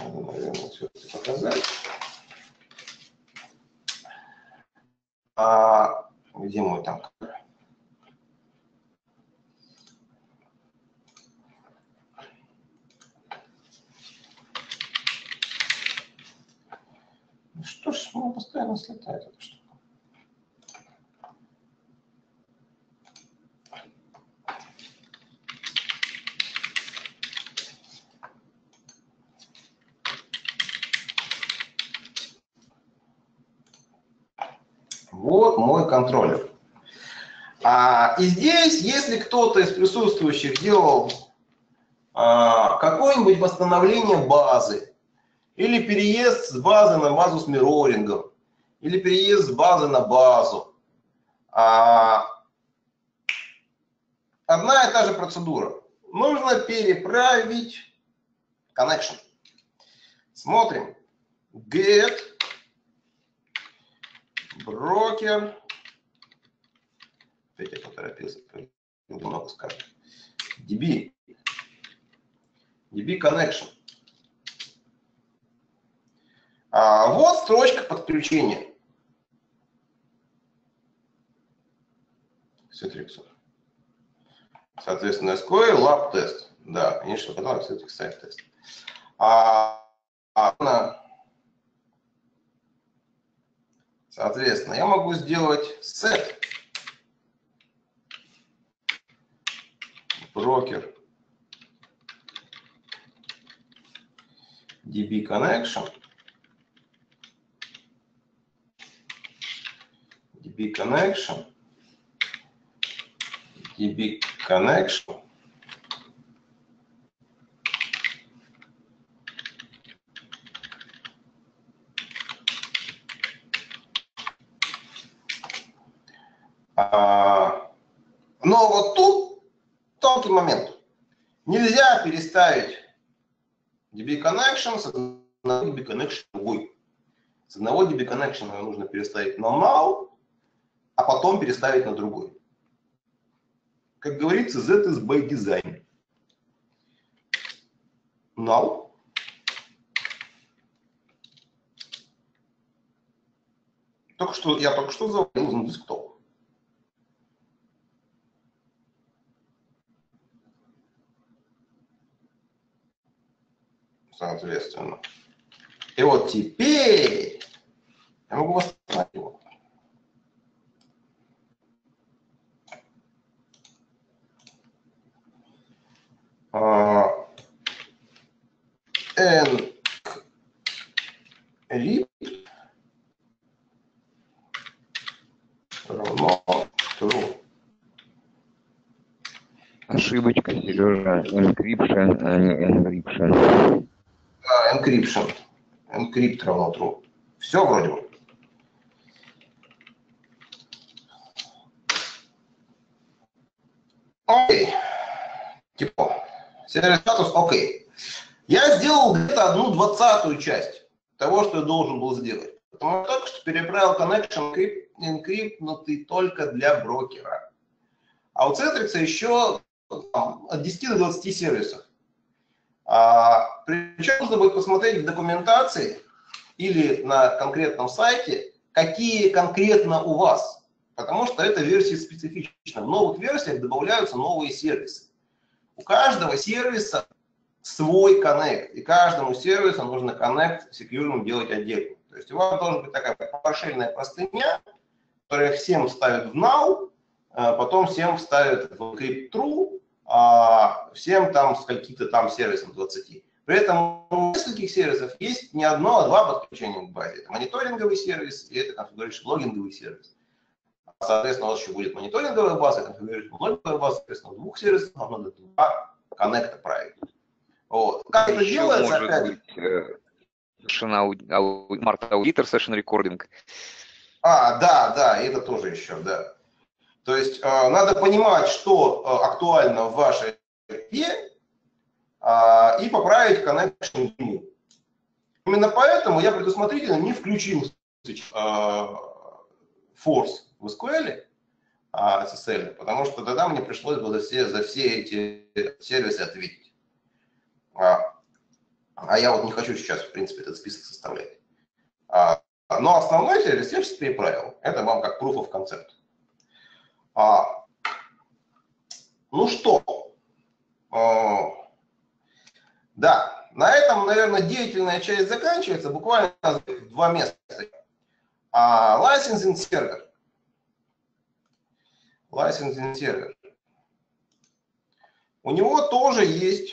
Надо, наверное, все-таки показать. А, где мой там Что ж, ну, постоянно слетает эта штука. Вот мой контроллер. А, и здесь, если кто-то из присутствующих делал а, какое-нибудь восстановление базы, или переезд с базы на базу с мирорингом. Или переезд с базы на базу. А, одна и та же процедура. Нужно переправить connection. Смотрим. Get broker. Опять я поторопился. Много скажет. DB. DB connection. А, вот строчка подключения. Citrix. Соответственно, SQL Lab тест. Да, конечно, потом Citrix сайт тест. А, а, соответственно, я могу сделать set брокер DB connection DB connection, DB connection, А, но вот тут тонкий момент. Нельзя переставить DB Connection с одного DB Connection в другой. С одного DB Connection нужно переставить на null, а потом переставить на другой. Как говорится, Z is by design. Null. Только что, я только что завалил на десктоп. Соответственно. И вот теперь я могу восстановить его. n rip равно true. Ошибочка, Сережа. Encryption, а не encryption. Encryption. Encrypt равно true. Все вроде бы. Окей. Типа, сервис статус окей. Я сделал где-то одну двадцатую часть того, что я должен был сделать. Потому что только что переправил connection encrypt, только для брокера. А у Citrix еще от 10 до 20 сервисов. А, причем нужно будет посмотреть в документации или на конкретном сайте, какие конкретно у вас. Потому что эта версия специфична. В новых версиях добавляются новые сервисы. У каждого сервиса свой коннект, и каждому сервису нужно коннект секьюрным делать отдельно. То есть у вас должна быть такая пошельная простыня, которая всем ставит в null, а потом всем ставит в encrypt true, а всем там с каким-то там сервисом 20. При этом у нескольких сервисов есть не одно, а два подключения к базе. Это мониторинговый сервис и это configuration логинговый сервис. Соответственно, у вас еще будет мониторинговая база, configuration логинговая база, соответственно, двух сервисов вам надо два коннекта править. Вот. Как это делается, опять? Быть, э, совершенно ау... Март аудитор, session рекординг. А, да, да, это тоже еще, да. То есть э, надо понимать, что э, актуально в вашей игре, э, и поправить connection ему. Именно поэтому я предусмотрительно не включил force в SQL, SSL, потому что тогда мне пришлось бы за все, за все эти сервисы ответить. А, а я вот не хочу сейчас, в принципе, этот список составлять. А, но основной сервис я сейчас переправил. Это вам как proof of concept. А, ну что, а, да, на этом, наверное, деятельная часть заканчивается. Буквально два места. А, licensing сервер. Licensing сервер. У него тоже есть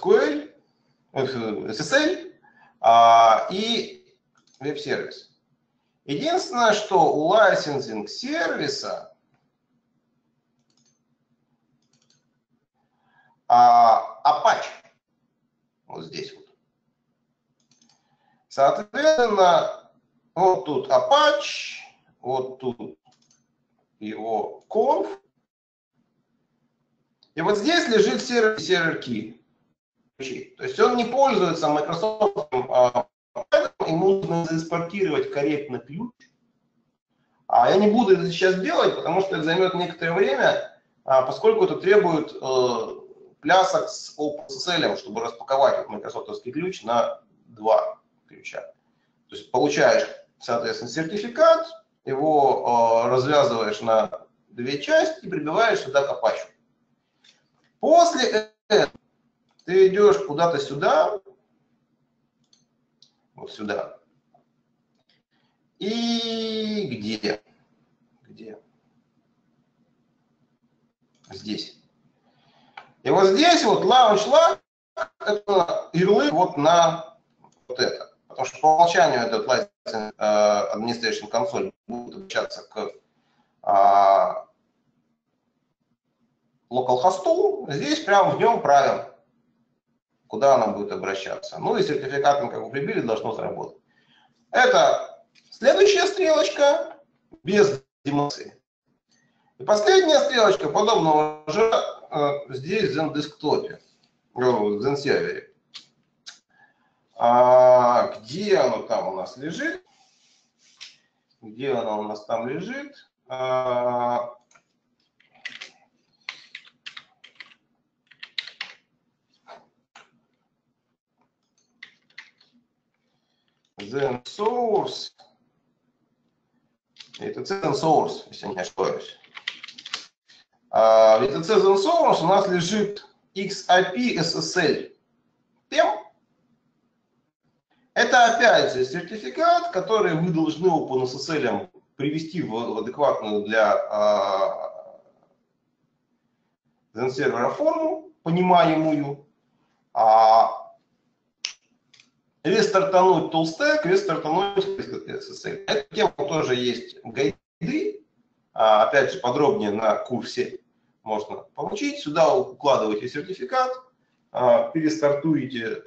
SQL, SSL а, и веб-сервис. Единственное, что у лайсенсинг сервиса а, Apache. Вот здесь вот. Соответственно, вот тут Apache, вот тут его conf. И вот здесь лежит сервер, сервер key То есть он не пользуется Microsoft, а, ему нужно заэкспортировать корректно ключ. А я не буду это сейчас делать, потому что это займет некоторое время, а, поскольку это требует э, плясок с OpenSSL, чтобы распаковать вот майкрософтовский ключ на два ключа. То есть получаешь, соответственно, сертификат, его э, развязываешь на две части и прибиваешь сюда к Apache. После этого ты идешь куда-то сюда, вот сюда. И где? Где? Здесь. И вот здесь вот launch lag это ярлык вот на вот это. Потому что по умолчанию этот license uh, administration консоль будет обращаться к uh, localhost, здесь прямо в нем правим, куда она будет обращаться. Ну и сертификатом, как вы прибили, должно заработать. Это следующая стрелочка без демонстрации. И последняя стрелочка подобного же э, здесь в Zen в Zen сервере. А, где оно там у нас лежит? Где оно у нас там лежит? А, Zen Source. Это Zen Source, если не ошибаюсь. А, в ETC Zen Source у нас лежит XIP SSL. Тем. Это опять же сертификат, который вы должны OpenSSL привести в, в адекватную для а, Zen сервера форму, понимаемую. А, рестартануть толстек, рестартануть SSL. Эта тема тоже есть гайды, а, опять же подробнее на курсе можно получить. Сюда укладываете сертификат, а, перестартуете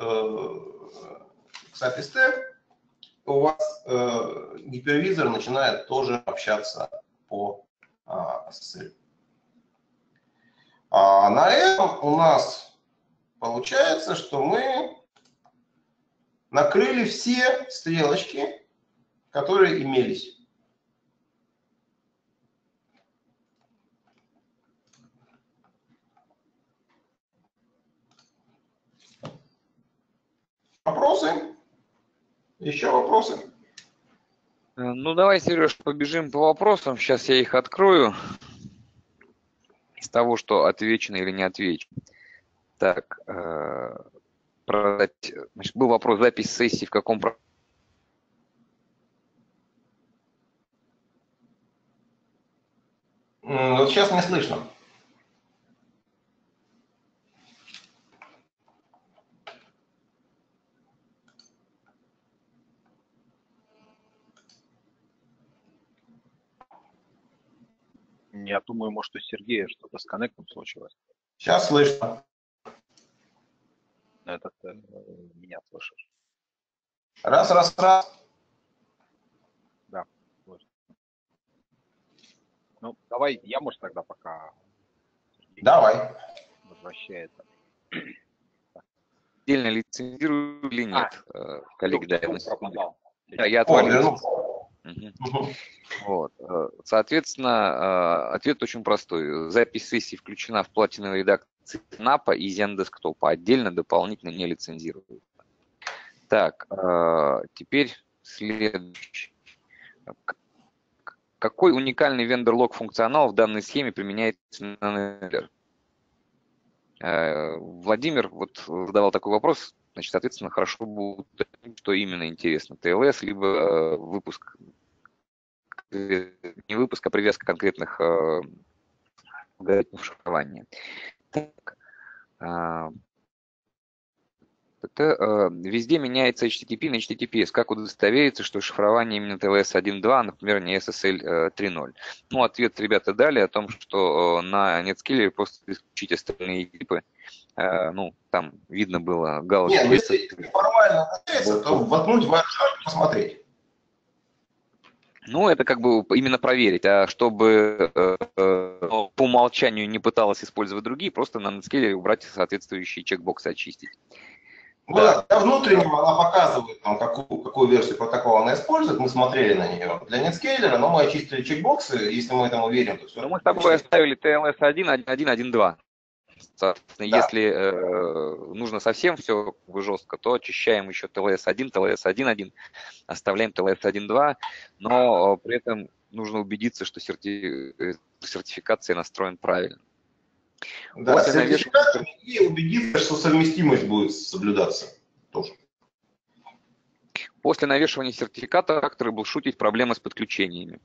XAPI э, у вас э, гипервизор начинает тоже общаться по SSL. А на этом у нас получается, что мы накрыли все стрелочки, которые имелись. Вопросы? Еще вопросы? Э, ну, давай, Сереж, побежим по вопросам. Сейчас я их открою. Из того, что отвечено или не отвечено. Так, э, продать. Значит, был вопрос запись сессии в каком Вот сейчас не слышно. Я думаю, может, у Сергея что-то с коннектом случилось. Сейчас слышно. Это ты э, меня слышишь. Раз, раз, раз. Да, слышно. Ну, давай, я, может, тогда пока... Давай. Возвращается. Отдельно лицензирую или нет, а, коллеги, да, я, я отвалился. Угу. Вот. Э, соответственно, э, ответ очень простой. Запись сессии включена в платиновой редакции NAPA и Zen Desktop, отдельно дополнительно не лицензируют. Так, э, теперь следующий. Какой уникальный вендор-лог функционал в данной схеме применяется на NetGaler? Владимир вот задавал такой вопрос, значит, соответственно, хорошо будет, что именно интересно, TLS, либо выпуск не выпуск, а привязка конкретных э, алгоритмов шифрования. Так. А, это, э, везде меняется HTTP на HTTPS. Как удостовериться, что шифрование именно TLS 1.2, а, например, не SSL 3.0? Ну, ответ ребята дали о том, что э, на NetSkiller просто исключить остальные типы. Ну, там видно было галочку. Нет, если формально то воткнуть в посмотреть. Ну, это как бы именно проверить, а чтобы э, э, по умолчанию не пыталась использовать другие, просто на Netscaler убрать соответствующие чекбоксы, очистить. Ну да, для внутреннего она показывает, там, какую, какую версию протокола она использует, мы смотрели на нее. Для NetScaler, но мы очистили чекбоксы, если мы этому верим, то все. Но мы с тобой оставили TLS 1, 1, 1, 2. Соответственно, да. если э, нужно совсем все жестко, то очищаем еще TLS1, TLS1.1, оставляем TLS1.2, но при этом нужно убедиться, что серти... Э, сертификация настроен правильно. Да, После сертификация и убедиться, что совместимость будет соблюдаться тоже. После навешивания сертификата трактор был шутить проблемы с подключениями.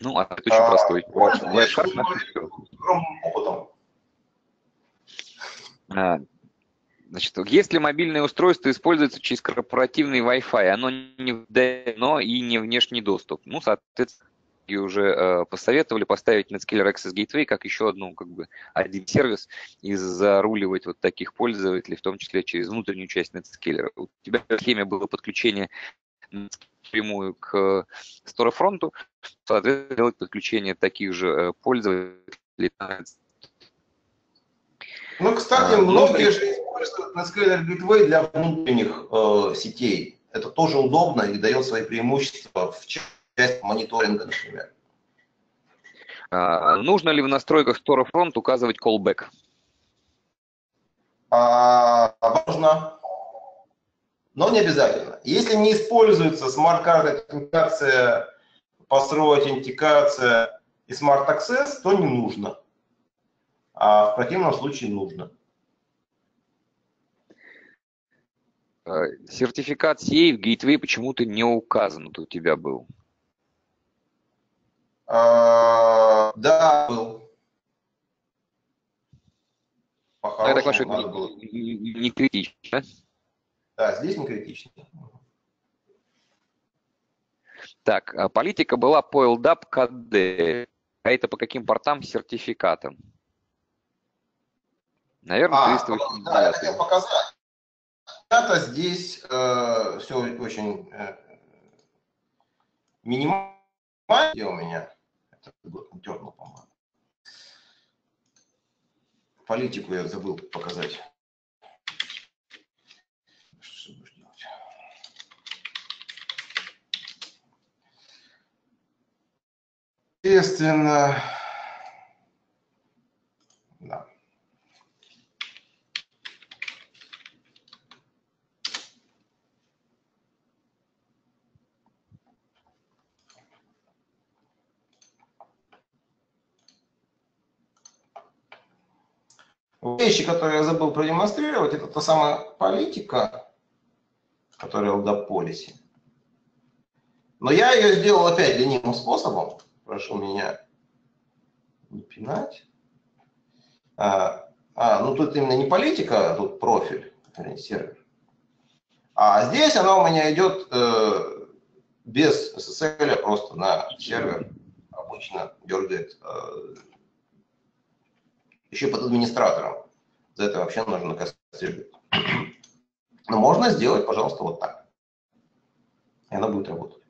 Ну, а это очень а, простой. Лайфхак опытом. А, значит, если мобильное устройство используется через корпоративный Wi-Fi, оно не но и не внешний доступ. Ну, соответственно, уже э, посоветовали поставить Netscaler Access Gateway как еще одну, как бы, один сервис и заруливать вот таких пользователей, в том числе через внутреннюю часть Netscaler. У тебя в схеме было подключение прямую к Storefront, соответственно, делать подключение таких же э, пользователей. Ну, кстати, а, многие же используют Netscaler Gateway для внутренних э, сетей. Это тоже удобно и дает свои преимущества в часть мониторинга, например. А, нужно ли в настройках Storefront указывать callback? А, можно, но не обязательно. Если не используется смарт-карта аутентикация, построить аутентикация и Access, то не нужно. А в противном случае нужно. А, сертификат Safe Gateway почему-то не указан, вот у тебя был. А, да, был. Я так понимаю, что это не, не критично, да? Здесь не критично. Так, а политика была по LDAP KD. А это по каким портам сертификатам? Наверное, а, 389. Да, я хотел показать. Это здесь э, все очень э, минимально у меня. Это дернул, по-моему. Политику я забыл показать. Что будешь делать? Естественно, да. Вещи, которые я забыл продемонстрировать, это та самая политика, которая в Дополисе. Но я ее сделал опять ленивым способом. Прошу меня не пинать. А, а, ну тут именно не политика, а тут профиль, а сервер. А здесь она у меня идет э, без SSL, а просто на сервер. Обычно дергает э, еще под администратором. За это вообще нужно накастрировать. [CLEARS THROAT] Но можно сделать, пожалуйста, вот так. И она будет работать.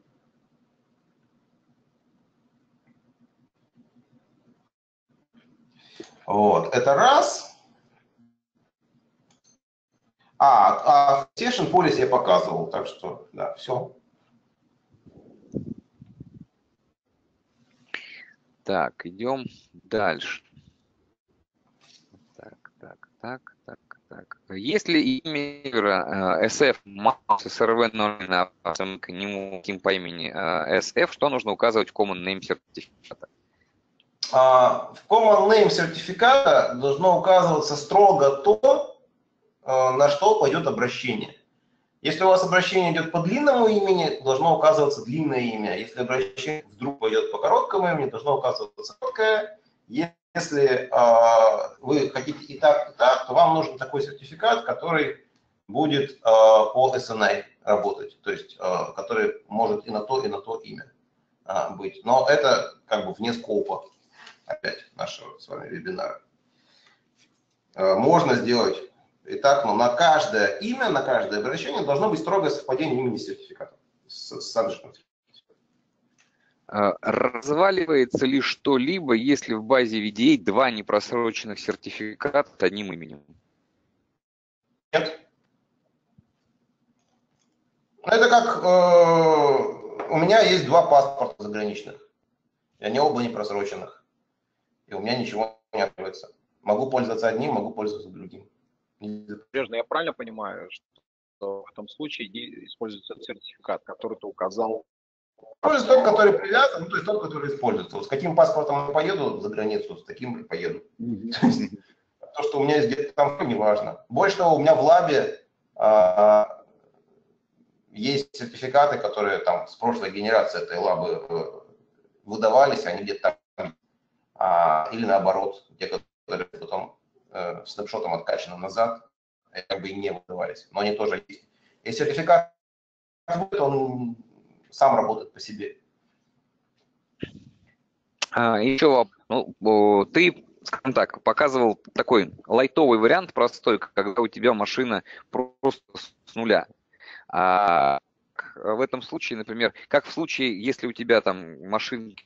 Вот, это раз. А, а Session Policy я показывал, так что, да, все. Так, идем дальше. Так, так, так. Если имя э, SF Mouse SRV 0 к нему тим по имени э, SF, что нужно указывать в Common Name сертификата? А, в Common Name сертификата должно указываться строго то, э, на что пойдет обращение. Если у вас обращение идет по длинному имени, должно указываться длинное имя. Если обращение вдруг пойдет по короткому имени, должно указываться короткое. Если э, вы хотите и так, и так, то вам нужен такой сертификат, который будет э, по SNA работать, то есть э, который может и на то, и на то имя э, быть. Но это как бы вне скопа опять нашего с вами вебинара. Э, можно сделать и так, но на каждое имя, на каждое обращение должно быть строгое совпадение имени сертификата с, с содержимым а, разваливается ли что-либо, если в базе VDA два непросроченных сертификата с одним именем? Нет. Это как э, у меня есть два паспорта заграничных, и они оба непросроченных, и у меня ничего не откроется. Могу пользоваться одним, могу пользоваться другим. Прежде я правильно понимаю, что в этом случае используется сертификат, который ты указал Используется тот, который привязан, ну, то есть тот, который используется. Вот с каким паспортом я поеду за границу, с таким и поеду. То, что у меня есть где-то там, не важно. Больше того, у меня в лабе а, есть сертификаты, которые там с прошлой генерации этой лабы э, выдавались, они где-то там, а, или наоборот, те, которые потом э, снапшотом откачаны назад, как бы и не выдавались, но они тоже есть. И сертификат, он сам работает по себе. А, еще ну, ты, скажем так, показывал такой лайтовый вариант, простой, когда у тебя машина просто с нуля. А в этом случае, например, как в случае, если у тебя там машин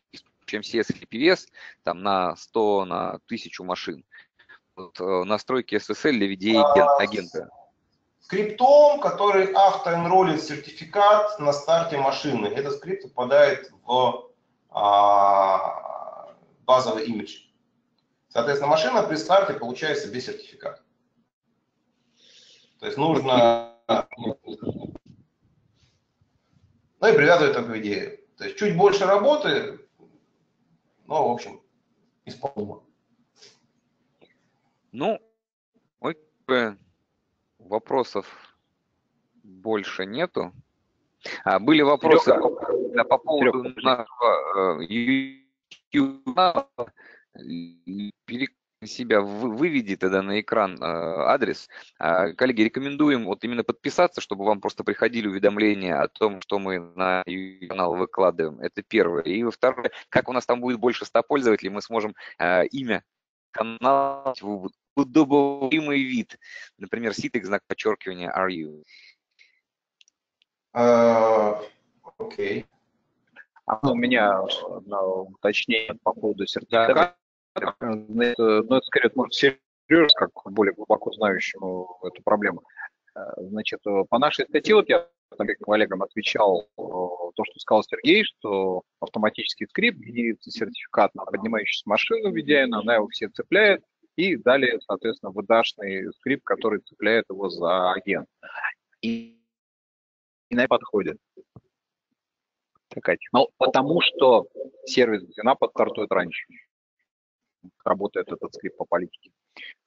MCS или PVS, там на 100, на 1000 машин, вот, э, настройки SSL для VDA-агента. Скриптом, который автоэнролит сертификат на старте машины. Этот скрипт попадает в а, базовый имидж. Соответственно, машина при старте получается без сертификата. То есть нужно... Ну и привязывать только идею. То есть чуть больше работы, но, в общем, исполнимо. Ну, вопросов больше нету. А, были вопросы по, по поводу Серега, нашего YouTube себя выведи тогда на экран э, адрес. А, коллеги, рекомендуем вот именно подписаться, чтобы вам просто приходили уведомления о том, что мы на канал выкладываем. Это первое. И второе, как у нас там будет больше 100 пользователей, мы сможем э, имя канала удобоваримый вид. Например, ситек, знак подчеркивания, are you. А, окей. Uh, okay. А у меня одно уточнение по поводу сертификата. Ну, это, ну, это скорее, может, Сереж, как более глубоко знающему эту проблему. Э, значит, э, по нашей статье, вот я коллегам отвечал э, то, что сказал Сергей, что автоматический скрипт генерится сертификат на поднимающуюся машину VDN, она его все цепляет, и далее, соответственно, выдашный скрипт, который цепляет его за агент. И, и на это подходит. Такая ну, потому что сервис звена подстартует раньше работает этот скрипт по политике.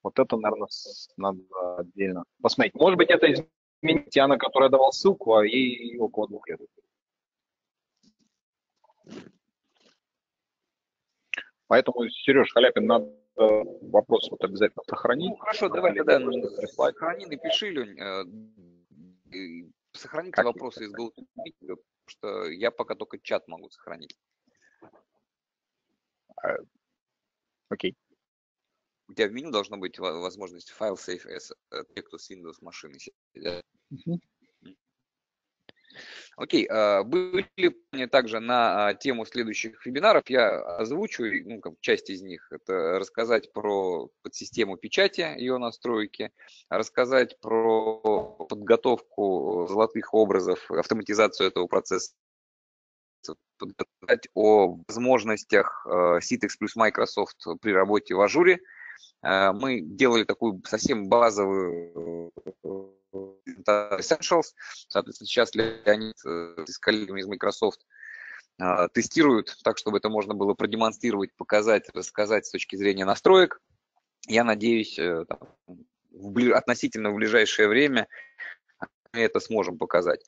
Вот это, наверное, надо отдельно посмотреть. Может быть, это изменить Яна, которая давал ссылку, а ей около двух лет. Поэтому, Сереж Халяпин, надо вопрос вот обязательно сохранить. Ну, хорошо, давай тогда сохрани, напиши, Лень. Э, сохраните вопросы из GoToMeeting, потому что я пока только чат могу сохранить. А, Окей. У тебя в меню должна быть возможность файл save as, э, те, кто с Windows машины сидят. Окей, а, были также на а, тему следующих вебинаров. Я озвучу, ну, как часть из них. Это рассказать про подсистему печати, ее настройки, рассказать про подготовку золотых образов, автоматизацию этого процесса подсказать о возможностях Citrix плюс Microsoft при работе в ажуре. Мы делали такую совсем базовую э, Essentials. Соответственно, сейчас Леонид с коллегами из Microsoft тестируют так, чтобы это можно было продемонстрировать, показать, рассказать с точки зрения настроек. Я надеюсь, в, относительно в ближайшее время мы это сможем показать.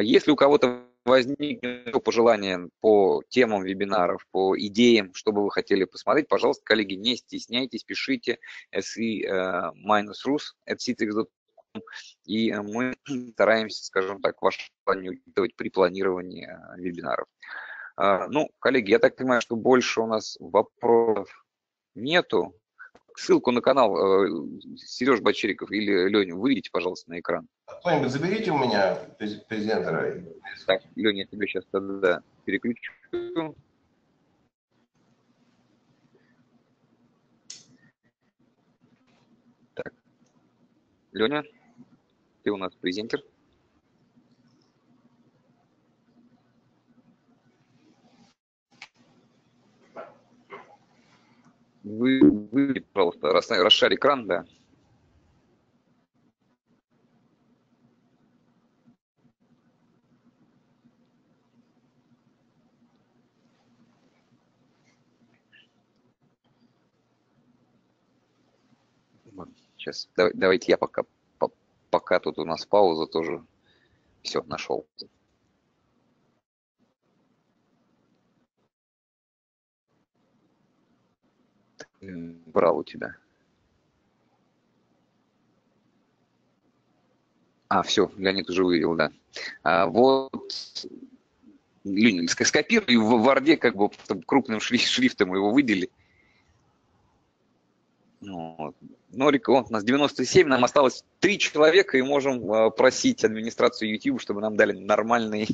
Если у кого-то возникнет пожелания по темам вебинаров, по идеям, что бы вы хотели посмотреть, пожалуйста, коллеги, не стесняйтесь, пишите se-rus at citrix.com, и мы [CLEARS THROAT] стараемся, скажем так, ваше желание учитывать при планировании э, вебинаров. А, ну, коллеги, я так понимаю, что больше у нас вопросов нету. Ссылку на канал э, Сереж Бочериков или Леню выведите, пожалуйста, на экран. Кто-нибудь заберите у меня презентера. Так, Леня, я тебе сейчас тогда переключу. Так. Леня, ты у нас презентер. Вы, вы пожалуйста, расшарь экран, да. Сейчас, давайте я пока, пока тут у нас пауза тоже. Все, нашел. брал у тебя. А, все, Леонид уже вывел, да. А, вот скопируй в Варде как бы крупным шрифтом его выдели. Вот. Норик, он, у нас 97, нам осталось 3 человека, и можем а, просить администрацию YouTube, чтобы нам дали нормальный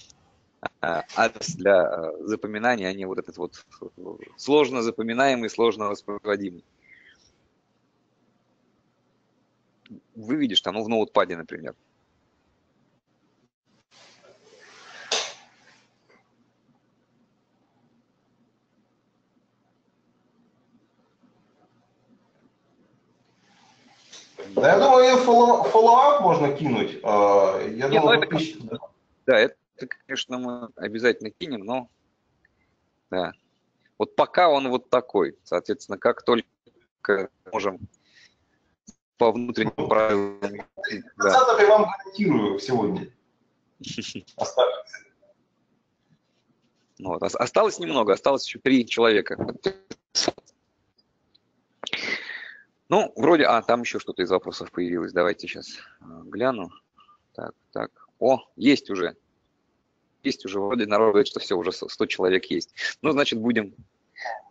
[LAUGHS] адрес для а, запоминания, а не вот этот вот сложно запоминаемый, сложно воспроизводимый. Вы видишь там, ну, в Notepad е, например. Да, я думаю, follow-up можно кинуть. А, я Нет, думаю, ну, это, да, это, конечно, мы обязательно кинем, но да. Вот пока он вот такой. Соответственно, как только можем по внутренним правилам... Да. я вам гарантирую сегодня. [LAUGHS] Ну вот. Осталось немного, осталось еще три человека. Ну, вроде, а, там еще что-то из вопросов появилось. Давайте сейчас а, гляну. Так, так. О, есть уже. Есть уже, вроде народ говорит, что все, уже 100 человек есть. Ну, значит, будем...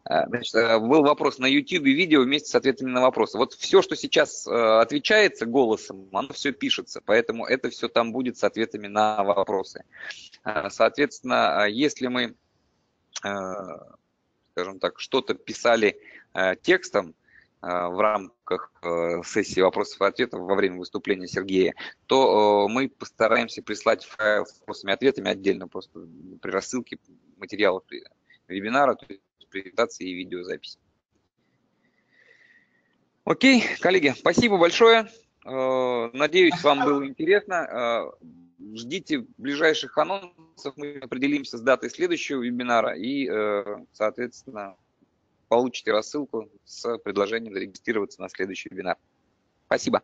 А, значит, а, был вопрос на YouTube видео вместе с ответами на вопросы. Вот все, что сейчас отвечается голосом, оно все пишется, поэтому это все там будет с ответами на вопросы. Соответственно, если мы, скажем так, что-то писали текстом, в рамках э, сессии вопросов и ответов во время выступления Сергея, то э, мы постараемся прислать файл с вопросами и ответами отдельно, просто при рассылке материалов вебинара, то есть презентации и видеозаписи. Окей, коллеги, спасибо большое. Надеюсь, вам было интересно. Ждите ближайших анонсов, мы определимся с датой следующего вебинара и, соответственно, получите рассылку с предложением зарегистрироваться на следующий вебинар. Спасибо.